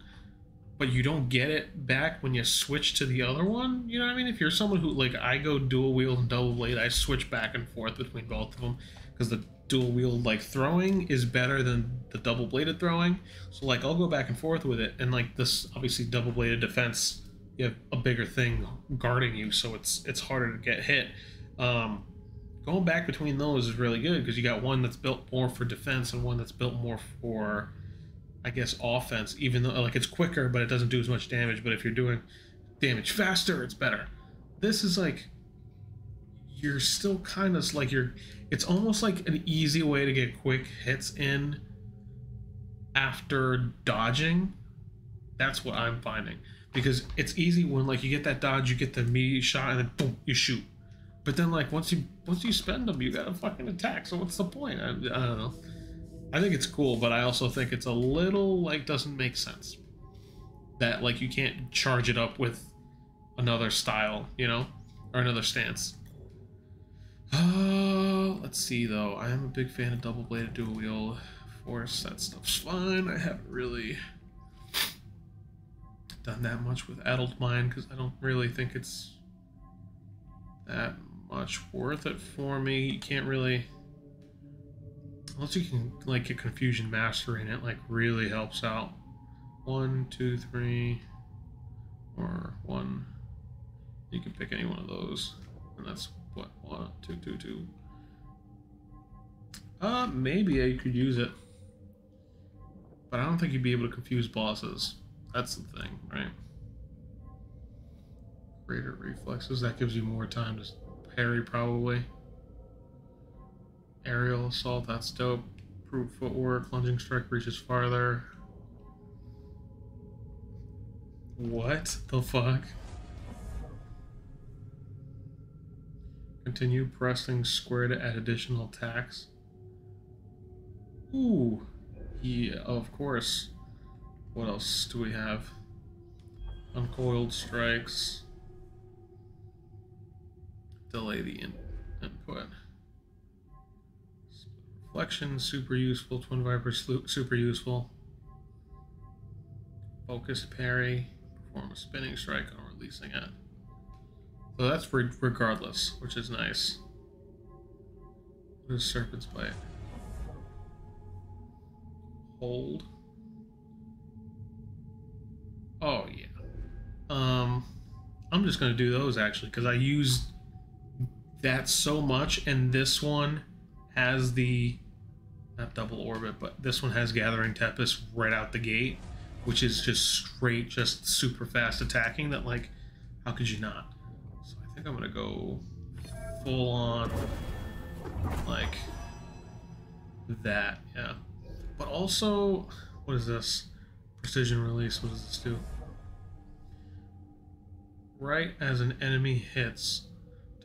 but you don't get it back when you switch to the other one. You know what I mean? If you're someone who like I go dual wield and double blade, I switch back and forth between both of them because the dual wield like throwing is better than the double bladed throwing. So like I'll go back and forth with it, and like this obviously double bladed defense, you have a bigger thing guarding you, so it's it's harder to get hit. Um, going back between those is really good because you got one that's built more for defense and one that's built more for, I guess, offense. Even though like it's quicker, but it doesn't do as much damage. But if you're doing damage faster, it's better. This is like you're still kind of like you're it's almost like an easy way to get quick hits in after dodging. That's what i'm finding. Because it's easy when like you get that dodge you get the immediate shot and then boom you shoot. But then like once you once you spend them you gotta fucking attack. So what's the point? I, I don't know. I think it's cool but i also think it's a little like doesn't make sense. That like you can't charge it up with another style you know or another stance uh, let's see though. I am a big fan of double bladed dual wield force. That stuff's fine. I haven't really done that much with adult mind because I don't really think it's that much worth it for me. You can't really unless you can like get confusion mastering it like really helps out. One, two, three, or one. You can pick any one of those, and that's what? One, two, two, two. Uh, maybe I could use it. But I don't think you'd be able to confuse bosses. That's the thing, right? Greater reflexes, that gives you more time to parry, probably. Aerial assault, that's dope. Improved footwork, lunging strike reaches farther. What the fuck? Continue pressing square to add additional attacks. Ooh. Yeah, of course. What else do we have? Uncoiled strikes. Delay the in input. Reflection, super useful. Twin Viper, super useful. Focus parry. Perform a spinning strike on releasing it. So that's re regardless, which is nice. What is Serpent's Bite? Hold. Oh, yeah. Um, I'm just going to do those, actually, because I used that so much, and this one has the... Not double orbit, but this one has Gathering Tempest right out the gate, which is just straight, just super fast attacking that, like, how could you not? Think I'm gonna go full on like that, yeah. But also, what is this? Precision release, what does this do? Right as an enemy hits,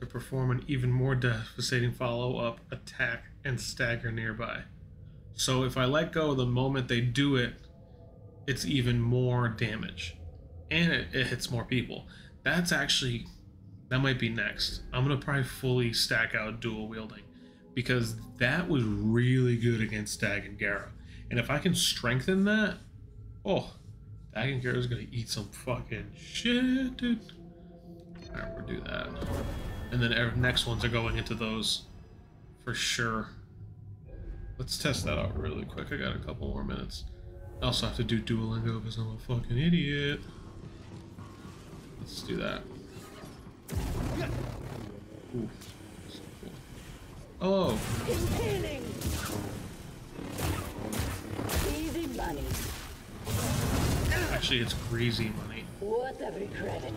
to perform an even more devastating follow-up attack and stagger nearby. So if I let go the moment they do it, it's even more damage. And it, it hits more people. That's actually that might be next. I'm gonna probably fully stack out dual wielding because that was really good against Dagan Gera. And if I can strengthen that, oh, Dagan Gera is gonna eat some fucking shit, dude. Alright, we'll do that. And then our next ones are going into those for sure. Let's test that out really quick. I got a couple more minutes. I also have to do Duolingo because I'm a fucking idiot. Let's do that. Ooh. Oh. Impaling. Easy money. Actually, it's greasy money. Worth every credit.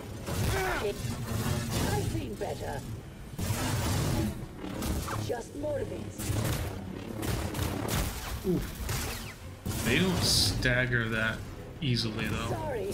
I've seen better. Just motivates. Ooh. They don't stagger that easily, though. Sorry.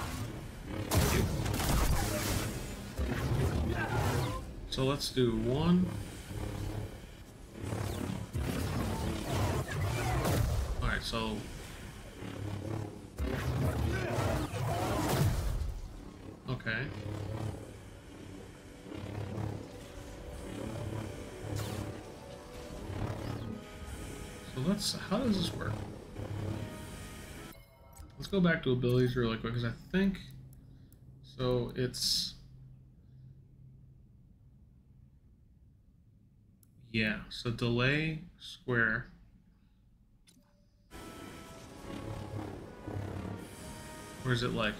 So let's do one. Alright, so... Okay. So let's... How does this work? Let's go back to abilities really quick, because I think... So it's... Yeah, so delay square. Or is it like...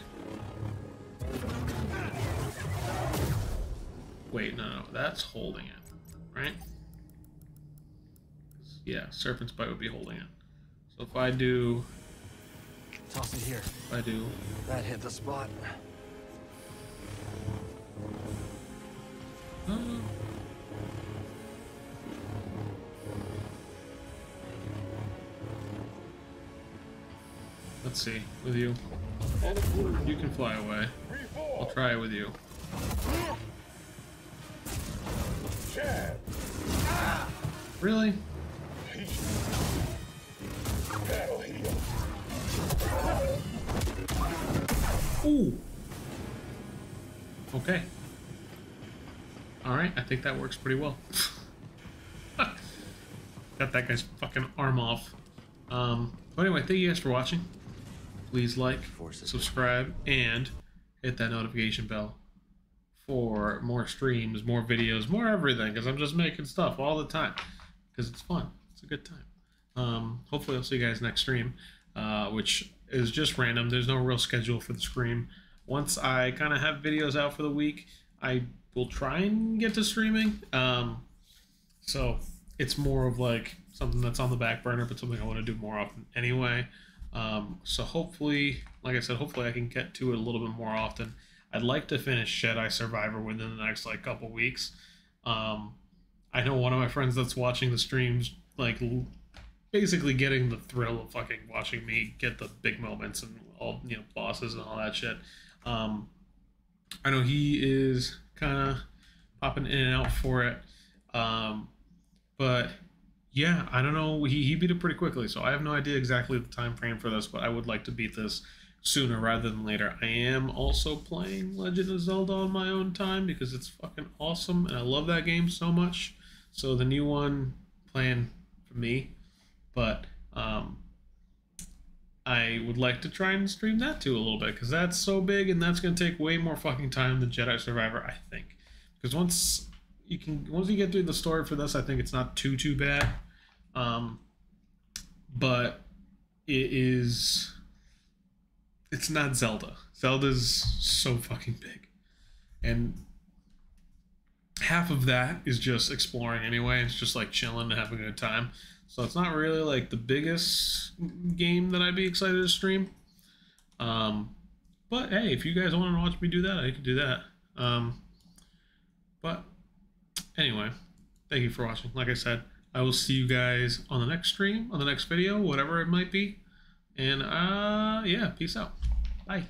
Wait, no, no, that's holding it, right? Yeah, Serpent's Bite would be holding it. So if I do... Toss it here. If I do... That hit the spot. See, with you. You can fly away. I'll try it with you. Really? Ooh. Okay. Alright, I think that works pretty well. Got that guy's fucking arm off. Um, but anyway, thank you guys for watching. Please like, subscribe, and hit that notification bell for more streams, more videos, more everything, because I'm just making stuff all the time. Because it's fun. It's a good time. Um, hopefully I'll see you guys next stream, uh, which is just random. There's no real schedule for the stream. Once I kind of have videos out for the week, I will try and get to streaming. Um, so it's more of like something that's on the back burner, but something I want to do more often anyway. Um, so hopefully, like I said, hopefully I can get to it a little bit more often. I'd like to finish Jedi Survivor within the next like couple weeks. Um, I know one of my friends that's watching the streams, like basically getting the thrill of fucking watching me get the big moments and all you know bosses and all that shit. Um, I know he is kind of popping in and out for it, um, but yeah, I don't know. He he beat it pretty quickly, so I have no idea exactly the time frame for this, but I would like to beat this sooner rather than later. I am also playing Legend of Zelda on my own time because it's fucking awesome and I love that game so much. So the new one playing for me, but um, I would like to try and stream that too a little bit because that's so big and that's gonna take way more fucking time than Jedi Survivor, I think. Because once you can, once you get through the story for this, I think it's not too too bad. Um, but it is it's not Zelda. Zelda's so fucking big. And half of that is just exploring anyway. It's just like chilling and having a good time. So it's not really like the biggest game that I'd be excited to stream. Um, but hey, if you guys want to watch me do that, I can do that. Um, but anyway, thank you for watching. Like I said, I will see you guys on the next stream, on the next video, whatever it might be. And uh, yeah, peace out. Bye.